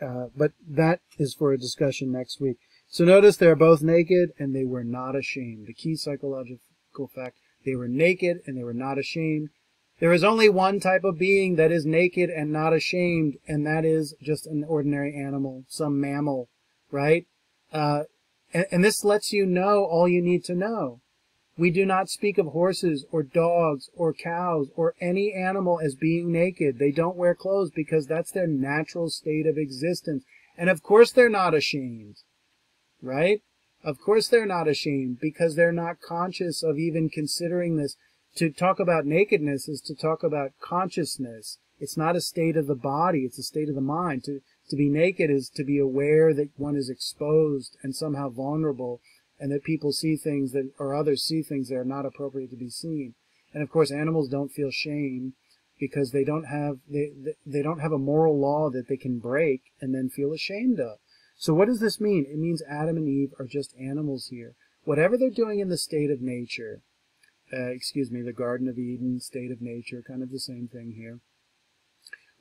Uh, but that is for a discussion next week. So notice they're both naked and they were not ashamed. The key psychological fact, they were naked and they were not ashamed. There is only one type of being that is naked and not ashamed, and that is just an ordinary animal, some mammal, right? Uh, and, and this lets you know all you need to know. We do not speak of horses or dogs or cows or any animal as being naked. They don't wear clothes because that's their natural state of existence. And of course they're not ashamed, right? Of course they're not ashamed because they're not conscious of even considering this. To talk about nakedness is to talk about consciousness. It's not a state of the body, it's a state of the mind. To, to be naked is to be aware that one is exposed and somehow vulnerable and that people see things that or others see things that are not appropriate to be seen. And of course, animals don't feel shame because they don't have they they don't have a moral law that they can break and then feel ashamed of. So what does this mean? It means Adam and Eve are just animals here. Whatever they're doing in the state of nature, uh, excuse me, the Garden of Eden, state of nature, kind of the same thing here.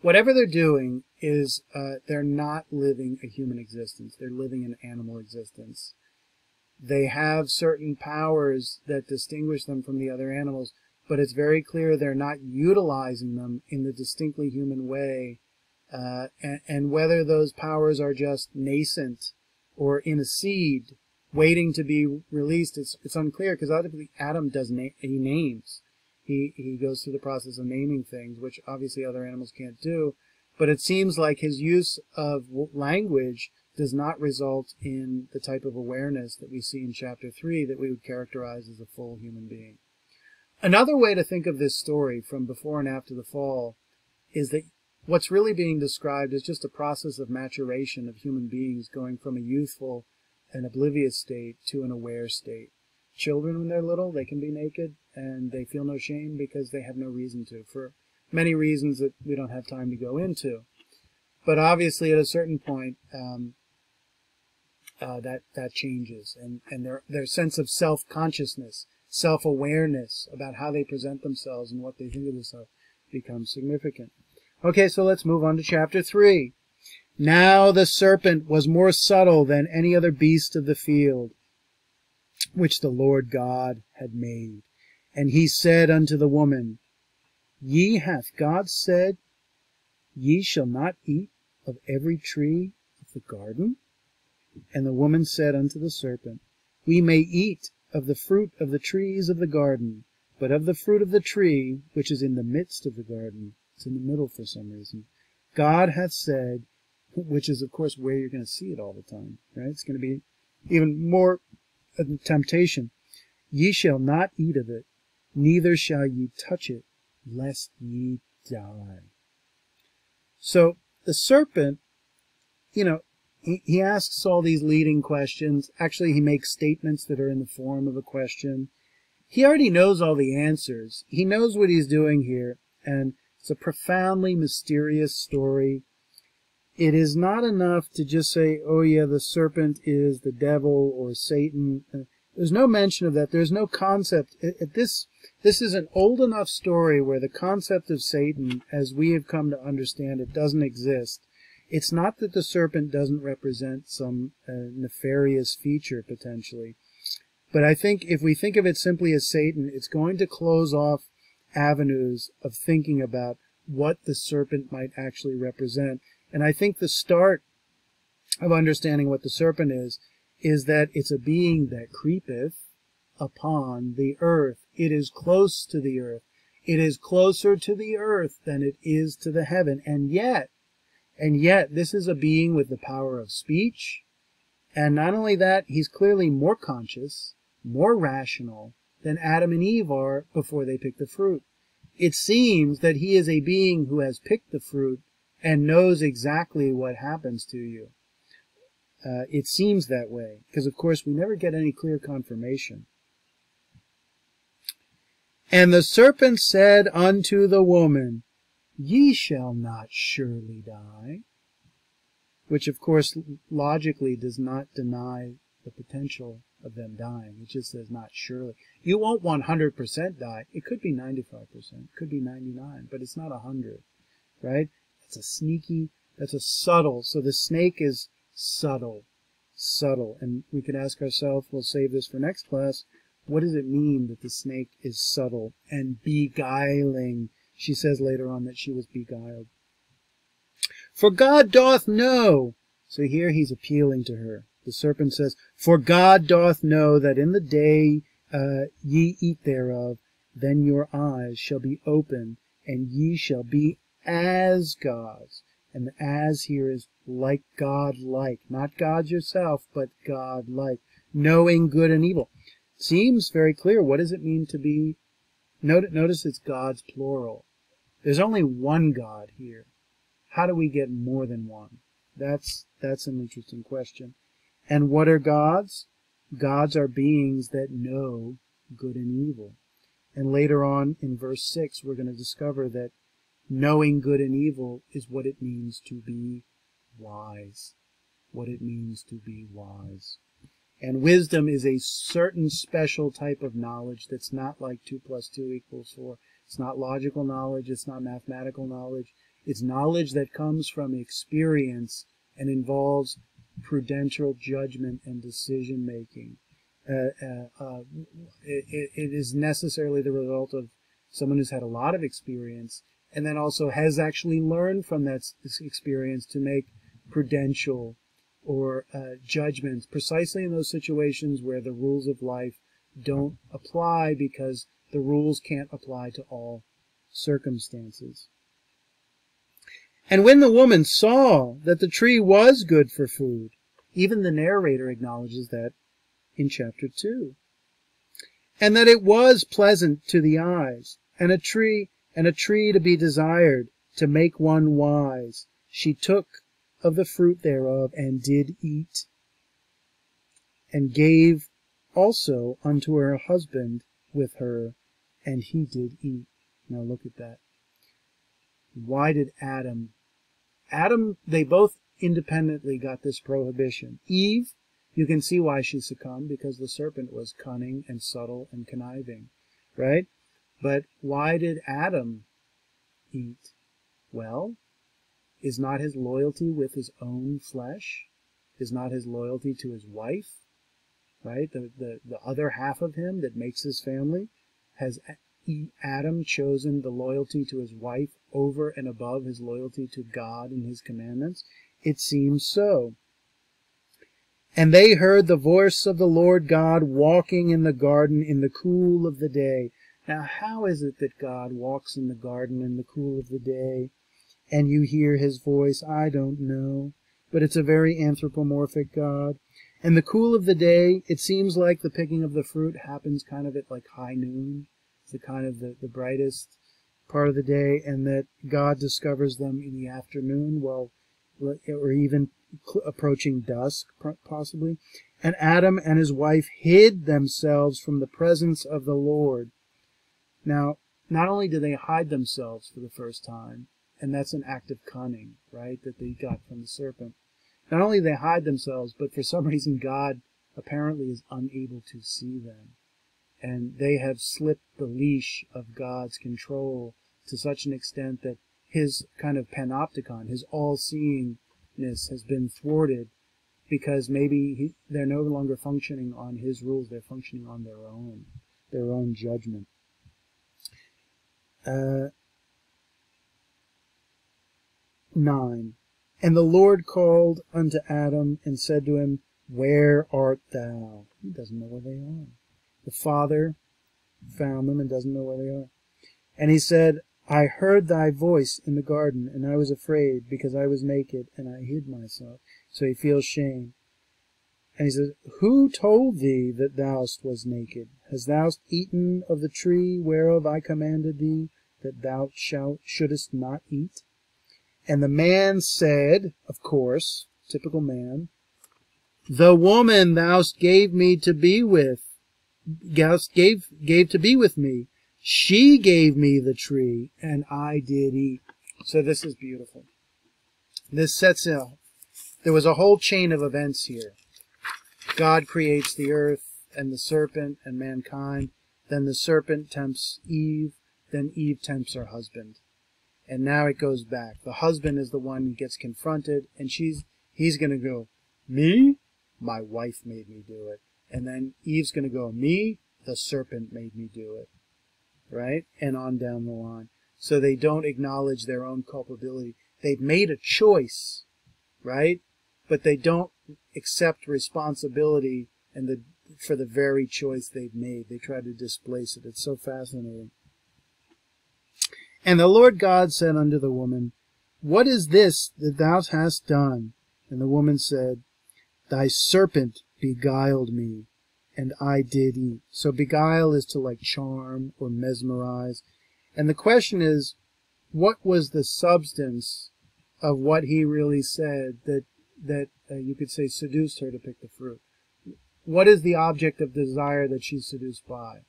Whatever they're doing is uh, they're not living a human existence. They're living an animal existence. They have certain powers that distinguish them from the other animals, but it's very clear they're not utilizing them in the distinctly human way. Uh, and, and, whether those powers are just nascent or in a seed waiting to be released, it's, it's unclear because obviously Adam does na- he names. He, he goes through the process of naming things, which obviously other animals can't do. But it seems like his use of language does not result in the type of awareness that we see in chapter 3 that we would characterize as a full human being. Another way to think of this story from before and after the fall is that what's really being described is just a process of maturation of human beings going from a youthful and oblivious state to an aware state. Children, when they're little, they can be naked and they feel no shame because they have no reason to, for many reasons that we don't have time to go into. But obviously, at a certain point, um, uh, that that changes, and and their their sense of self consciousness, self awareness about how they present themselves and what they think of themselves becomes significant. Okay, so let's move on to chapter three. Now the serpent was more subtle than any other beast of the field, which the Lord God had made. And he said unto the woman, Ye hath God said, Ye shall not eat of every tree of the garden? And the woman said unto the serpent, We may eat of the fruit of the trees of the garden, but of the fruit of the tree which is in the midst of the garden, it's in the middle for some reason, God hath said, which is of course where you're going to see it all the time, right? It's going to be even more a temptation. Ye shall not eat of it, neither shall ye touch it, lest ye die. So the serpent, you know, he, asks all these leading questions. Actually, he makes statements that are in the form of a question. He already knows all the answers. He knows what he's doing here, and it's a profoundly mysterious story. It is not enough to just say, oh yeah, the serpent is the devil or Satan. Uh, there's no mention of that. There's no concept. It, this, this is an old enough story where the concept of Satan, as we have come to understand it, doesn't exist. It's not that the serpent doesn't represent some uh, nefarious feature potentially. But I think if we think of it simply as Satan, it's going to close off avenues of thinking about what the serpent might actually represent. And I think the start of understanding what the serpent is, is that it's a being that creepeth upon the earth. It is close to the earth. It is closer to the earth than it is to the heaven. And yet, and yet, this is a being with the power of speech. And not only that, he's clearly more conscious, more rational than Adam and Eve are before they pick the fruit. It seems that he is a being who has picked the fruit and knows exactly what happens to you. Uh, it seems that way, because of course we never get any clear confirmation. And the serpent said unto the woman, Ye shall not surely die. Which of course logically does not deny the potential of them dying. It just says not surely. You won't 100% die. It could be 95%, it could be 99, but it's not 100, right? It's a sneaky, that's a subtle. So the snake is subtle, subtle. And we could ask ourselves, we'll save this for next class, what does it mean that the snake is subtle and beguiling? She says later on that she was beguiled. For God doth know. So here he's appealing to her. The serpent says, For God doth know that in the day uh, ye eat thereof, then your eyes shall be opened, and ye shall be as gods. And the as here is like God like. Not God yourself, but God like. Knowing good and evil. Seems very clear. What does it mean to be? Notice it's God's plural. There's only one God here. How do we get more than one? That's, that's an interesting question. And what are gods? Gods are beings that know good and evil. And later on in verse 6, we're going to discover that knowing good and evil is what it means to be wise. What it means to be wise. And wisdom is a certain special type of knowledge that's not like 2 plus 2 equals 4. It's not logical knowledge. It's not mathematical knowledge. It's knowledge that comes from experience and involves prudential judgment and decision making. Uh, uh, uh, it, it is necessarily the result of someone who's had a lot of experience and then also has actually learned from that experience to make prudential or uh, judgments precisely in those situations where the rules of life don't apply because the rules can't apply to all circumstances. And when the woman saw that the tree was good for food, even the narrator acknowledges that in chapter 2. And that it was pleasant to the eyes, and a tree, and a tree to be desired, to make one wise. She took of the fruit thereof, and did eat, and gave also unto her husband with her, and he did eat. Now look at that. Why did Adam Adam, they both independently got this prohibition. Eve, you can see why she succumbed, because the serpent was cunning and subtle and conniving, right? But why did Adam eat? Well, is not his loyalty with his own flesh? Is not his loyalty to his wife, right? The, the, the other half of him that makes his family? Has Adam chosen the loyalty to his wife over and above his loyalty to God and his commandments? It seems so. And they heard the voice of the Lord God walking in the garden in the cool of the day. Now, how is it that God walks in the garden in the cool of the day and you hear his voice? I don't know, but it's a very anthropomorphic God. And the cool of the day, it seems like the picking of the fruit happens kind of at like high noon. The kind of the, the brightest part of the day, and that God discovers them in the afternoon, well, or even approaching dusk, possibly. And Adam and his wife hid themselves from the presence of the Lord. Now, not only do they hide themselves for the first time, and that's an act of cunning, right, that they got from the serpent. Not only they hide themselves, but for some reason God apparently is unable to see them. And they have slipped the leash of God's control to such an extent that his kind of panopticon, his all-seeingness has been thwarted because maybe he, they're no longer functioning on his rules, they're functioning on their own, their own judgment. Uh, 9. And the Lord called unto Adam and said to him, Where art thou? He doesn't know where they are. The Father found them and doesn't know where they are. And he said, I heard thy voice in the garden, and I was afraid, because I was naked, and I hid myself. So he feels shame. And he says, Who told thee that thou wast naked? Hast thou eaten of the tree whereof I commanded thee that thou shalt, shouldest not eat? And the man said, of course, typical man, The woman thou gave me to be with, gave, gave to be with me, she gave me the tree, and I did eat. So this is beautiful. This sets in. There was a whole chain of events here. God creates the earth and the serpent and mankind. Then the serpent tempts Eve. Then Eve tempts her husband. And now it goes back. The husband is the one who gets confronted, and she's he's going to go, me? My wife made me do it. And then Eve's going to go, me? The serpent made me do it right? And on down the line. So they don't acknowledge their own culpability. They've made a choice, right? But they don't accept responsibility and the for the very choice they've made. They try to displace it. It's so fascinating. And the Lord God said unto the woman, What is this that thou hast done? And the woman said, Thy serpent beguiled me, and I did eat. So beguile is to like charm or mesmerize. And the question is, what was the substance of what he really said that that uh, you could say seduced her to pick the fruit? What is the object of desire that she's seduced by?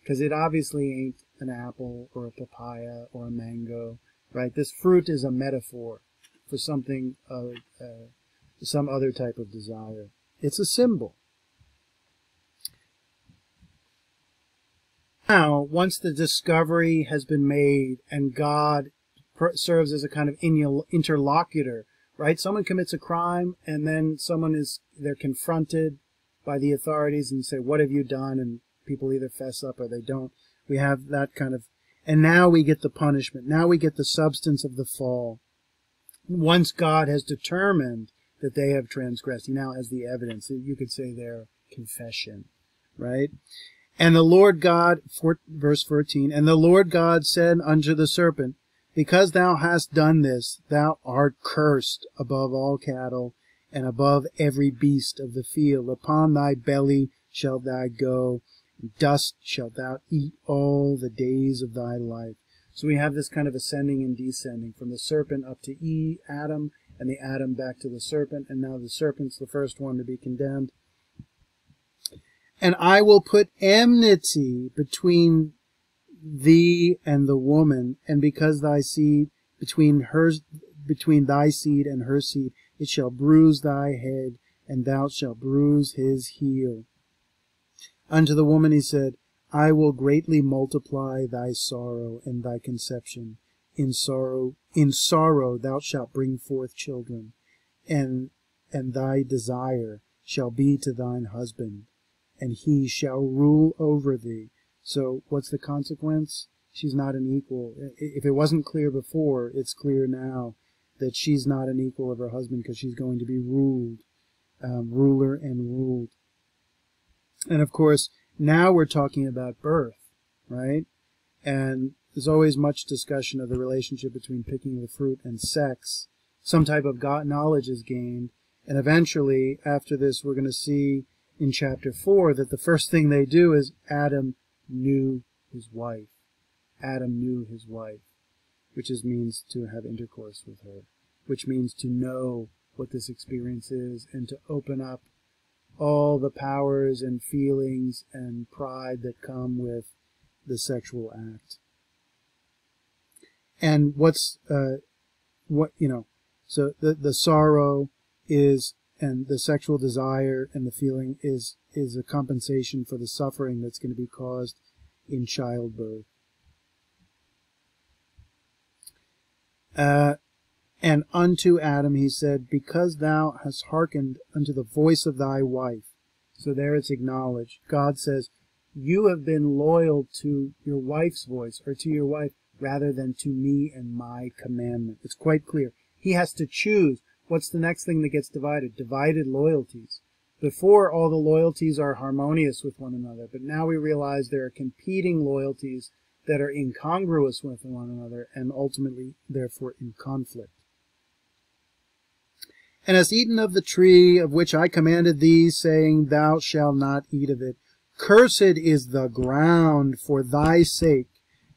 Because it obviously ain't an apple or a papaya or a mango, right? This fruit is a metaphor for something, uh, uh, some other type of desire. It's a symbol. now, once the discovery has been made and God serves as a kind of interlocutor, right? Someone commits a crime and then someone is, they're confronted by the authorities and say, what have you done? And people either fess up or they don't. We have that kind of, and now we get the punishment. Now we get the substance of the fall. Once God has determined that they have transgressed, now has the evidence. You could say their confession, right? And the Lord God, for, verse 14, and the Lord God said unto the serpent, Because thou hast done this, thou art cursed above all cattle, and above every beast of the field. Upon thy belly shalt thou go, and dust shalt thou eat all the days of thy life. So we have this kind of ascending and descending from the serpent up to E, Adam, and the Adam back to the serpent, and now the serpent's the first one to be condemned. And I will put enmity between thee and the woman, and because thy seed between her between thy seed and her seed, it shall bruise thy head, and thou shalt bruise his heel. Unto the woman he said, I will greatly multiply thy sorrow and thy conception. In sorrow, in sorrow thou shalt bring forth children, and and thy desire shall be to thine husband, and he shall rule over thee. So what's the consequence? She's not an equal. If it wasn't clear before, it's clear now that she's not an equal of her husband because she's going to be ruled, um, ruler and ruled. And of course, now we're talking about birth, right? And there's always much discussion of the relationship between picking the fruit and sex. Some type of God knowledge is gained, And eventually, after this, we're going to see in chapter 4 that the first thing they do is Adam knew his wife. Adam knew his wife, which is, means to have intercourse with her, which means to know what this experience is and to open up all the powers and feelings and pride that come with the sexual act. And what's, uh, what, you know, so the, the sorrow is, and the sexual desire and the feeling is, is a compensation for the suffering that's going to be caused in childbirth. Uh, and unto Adam he said, Because thou hast hearkened unto the voice of thy wife. So there it's acknowledged. God says, You have been loyal to your wife's voice, or to your wife, rather than to me and my commandment. It's quite clear. He has to choose. What's the next thing that gets divided? Divided loyalties. Before, all the loyalties are harmonious with one another, but now we realize there are competing loyalties that are incongruous with one another and ultimately, therefore, in conflict and hast eaten of the tree of which I commanded thee, saying, Thou shalt not eat of it. Cursed is the ground for thy sake.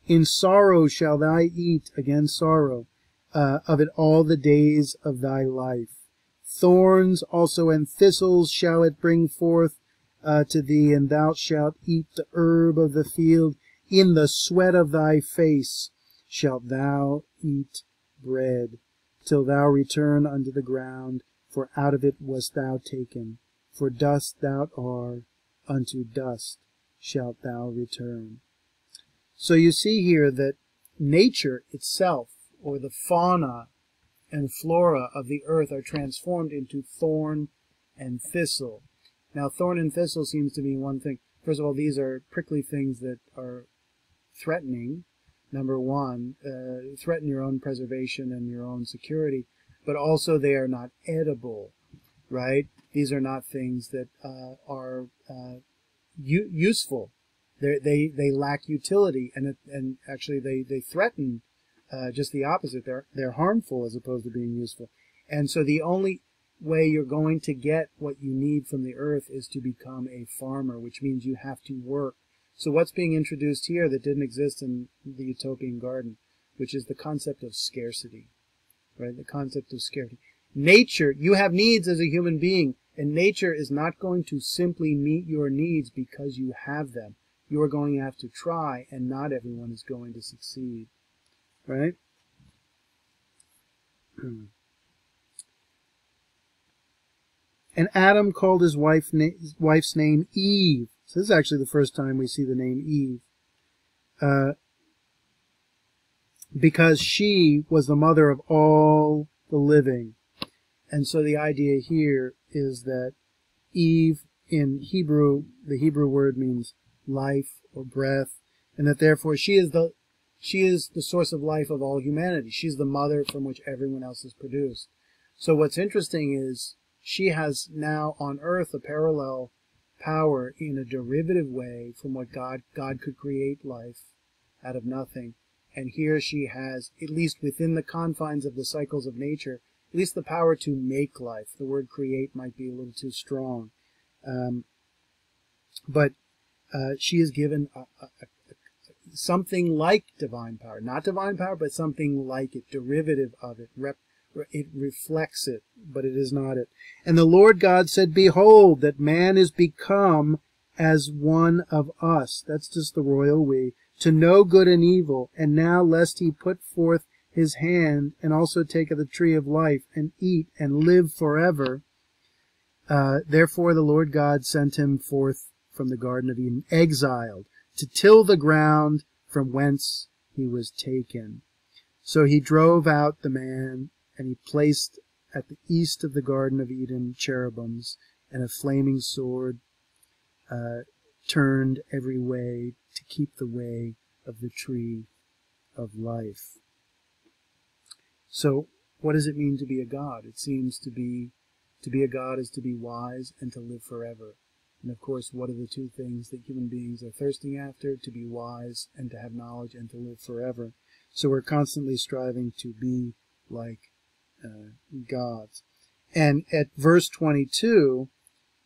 In sorrow shall thou eat, again sorrow, uh, of it all the days of thy life. Thorns also and thistles shall it bring forth uh, to thee, and thou shalt eat the herb of the field. In the sweat of thy face shalt thou eat bread till thou return unto the ground, for out of it wast thou taken. For dust thou art, unto dust shalt thou return. So you see here that nature itself, or the fauna and flora of the earth, are transformed into thorn and thistle. Now, thorn and thistle seems to be one thing. First of all, these are prickly things that are threatening, number one, uh, threaten your own preservation and your own security, but also they are not edible, right? These are not things that uh, are uh, useful. They're, they they lack utility, and it, and actually they they threaten uh, just the opposite. They're they're harmful as opposed to being useful. And so the only way you're going to get what you need from the earth is to become a farmer, which means you have to work so what's being introduced here that didn't exist in the utopian garden, which is the concept of scarcity, right? The concept of scarcity. Nature, you have needs as a human being, and nature is not going to simply meet your needs because you have them. You are going to have to try, and not everyone is going to succeed, right? and Adam called his wife na wife's name Eve so this is actually the first time we see the name Eve. Uh, because she was the mother of all the living. And so the idea here is that Eve in Hebrew, the Hebrew word means life or breath, and that therefore she is the she is the source of life of all humanity. She's the mother from which everyone else is produced. So what's interesting is she has now on earth a parallel power in a derivative way from what God God could create life out of nothing. And here she has, at least within the confines of the cycles of nature, at least the power to make life. The word create might be a little too strong. Um, but uh, she is given a, a, a, something like divine power. Not divine power, but something like it, derivative of it, rep, it reflects it, but it is not it. And the Lord God said, Behold, that man is become as one of us. That's just the royal we. To know good and evil. And now lest he put forth his hand and also take of the tree of life and eat and live forever. Uh, therefore the Lord God sent him forth from the Garden of Eden, exiled, to till the ground from whence he was taken. So he drove out the man and he placed at the east of the Garden of Eden cherubims and a flaming sword uh, turned every way to keep the way of the tree of life. So, what does it mean to be a god? It seems to be to be a god is to be wise and to live forever. And of course, what are the two things that human beings are thirsting after? To be wise and to have knowledge and to live forever. So we're constantly striving to be like uh, gods. And at verse 22,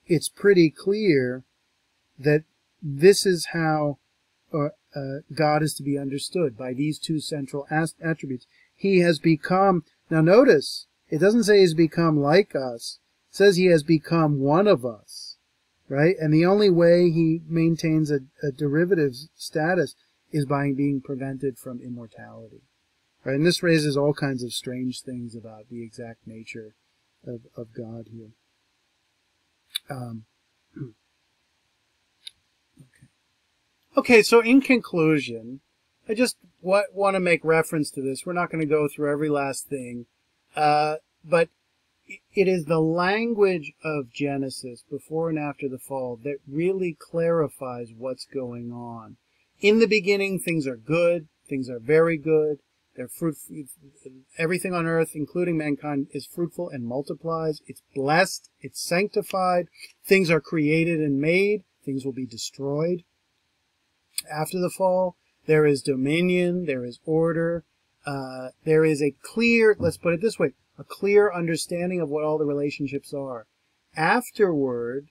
it's pretty clear that this is how uh, uh, God is to be understood by these two central attributes. He has become, now notice, it doesn't say he's become like us. It says he has become one of us, right? And the only way he maintains a, a derivative status is by being prevented from immortality. Right? And this raises all kinds of strange things about the exact nature of, of God here. Um, okay. Okay, so in conclusion, I just want to make reference to this. We're not going to go through every last thing, uh, but it is the language of Genesis before and after the fall that really clarifies what's going on. In the beginning, things are good, things are very good. They're fruitful. Everything on earth, including mankind, is fruitful and multiplies. It's blessed. It's sanctified. Things are created and made. Things will be destroyed. After the fall, there is dominion. There is order. Uh, there is a clear, let's put it this way, a clear understanding of what all the relationships are. Afterward,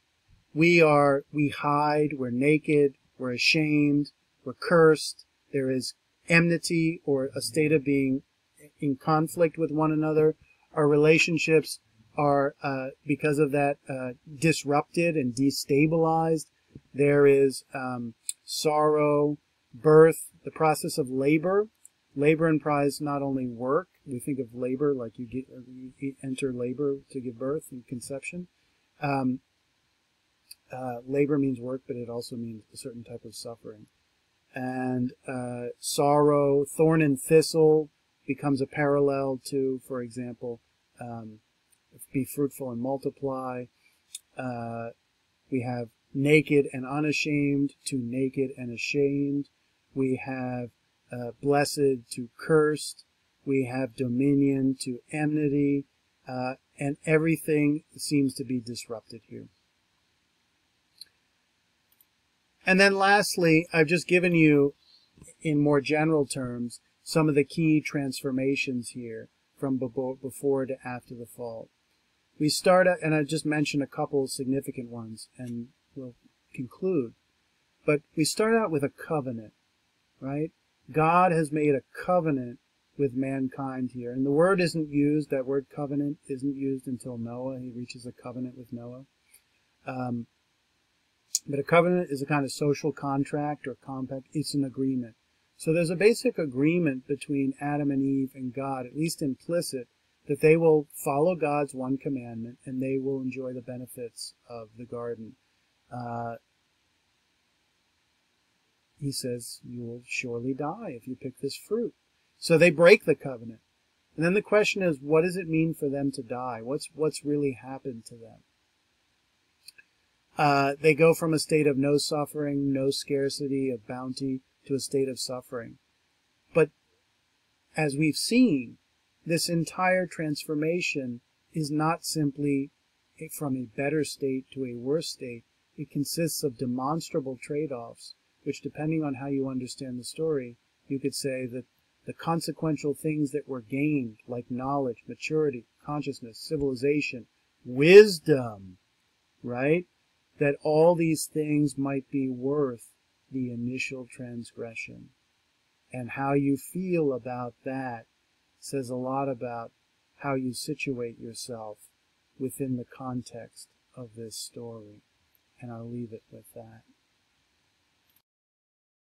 we are, we hide, we're naked, we're ashamed, we're cursed. There is enmity or a state of being in conflict with one another. Our relationships are, uh, because of that, uh, disrupted and destabilized. There is um, sorrow, birth, the process of labor. Labor implies not only work. We think of labor like you, get, you enter labor to give birth and conception. Um, uh, labor means work, but it also means a certain type of suffering and uh, sorrow, thorn and thistle becomes a parallel to, for example, um, be fruitful and multiply. Uh, we have naked and unashamed to naked and ashamed. We have uh, blessed to cursed. We have dominion to enmity. Uh, and everything seems to be disrupted here. And then lastly, I've just given you, in more general terms, some of the key transformations here from before to after the fall. We start and I just mentioned a couple significant ones, and we'll conclude. But we start out with a covenant, right? God has made a covenant with mankind here. And the word isn't used, that word covenant isn't used until Noah. He reaches a covenant with Noah. Um, but a covenant is a kind of social contract or compact. It's an agreement. So there's a basic agreement between Adam and Eve and God, at least implicit, that they will follow God's one commandment and they will enjoy the benefits of the garden. Uh, he says, You will surely die if you pick this fruit. So they break the covenant. And then the question is, what does it mean for them to die? What's, what's really happened to them? Uh, they go from a state of no suffering, no scarcity of bounty, to a state of suffering. But as we've seen, this entire transformation is not simply from a better state to a worse state. It consists of demonstrable trade-offs, which depending on how you understand the story, you could say that the consequential things that were gained, like knowledge, maturity, consciousness, civilization, wisdom, right? that all these things might be worth the initial transgression. And how you feel about that says a lot about how you situate yourself within the context of this story. And I'll leave it with that.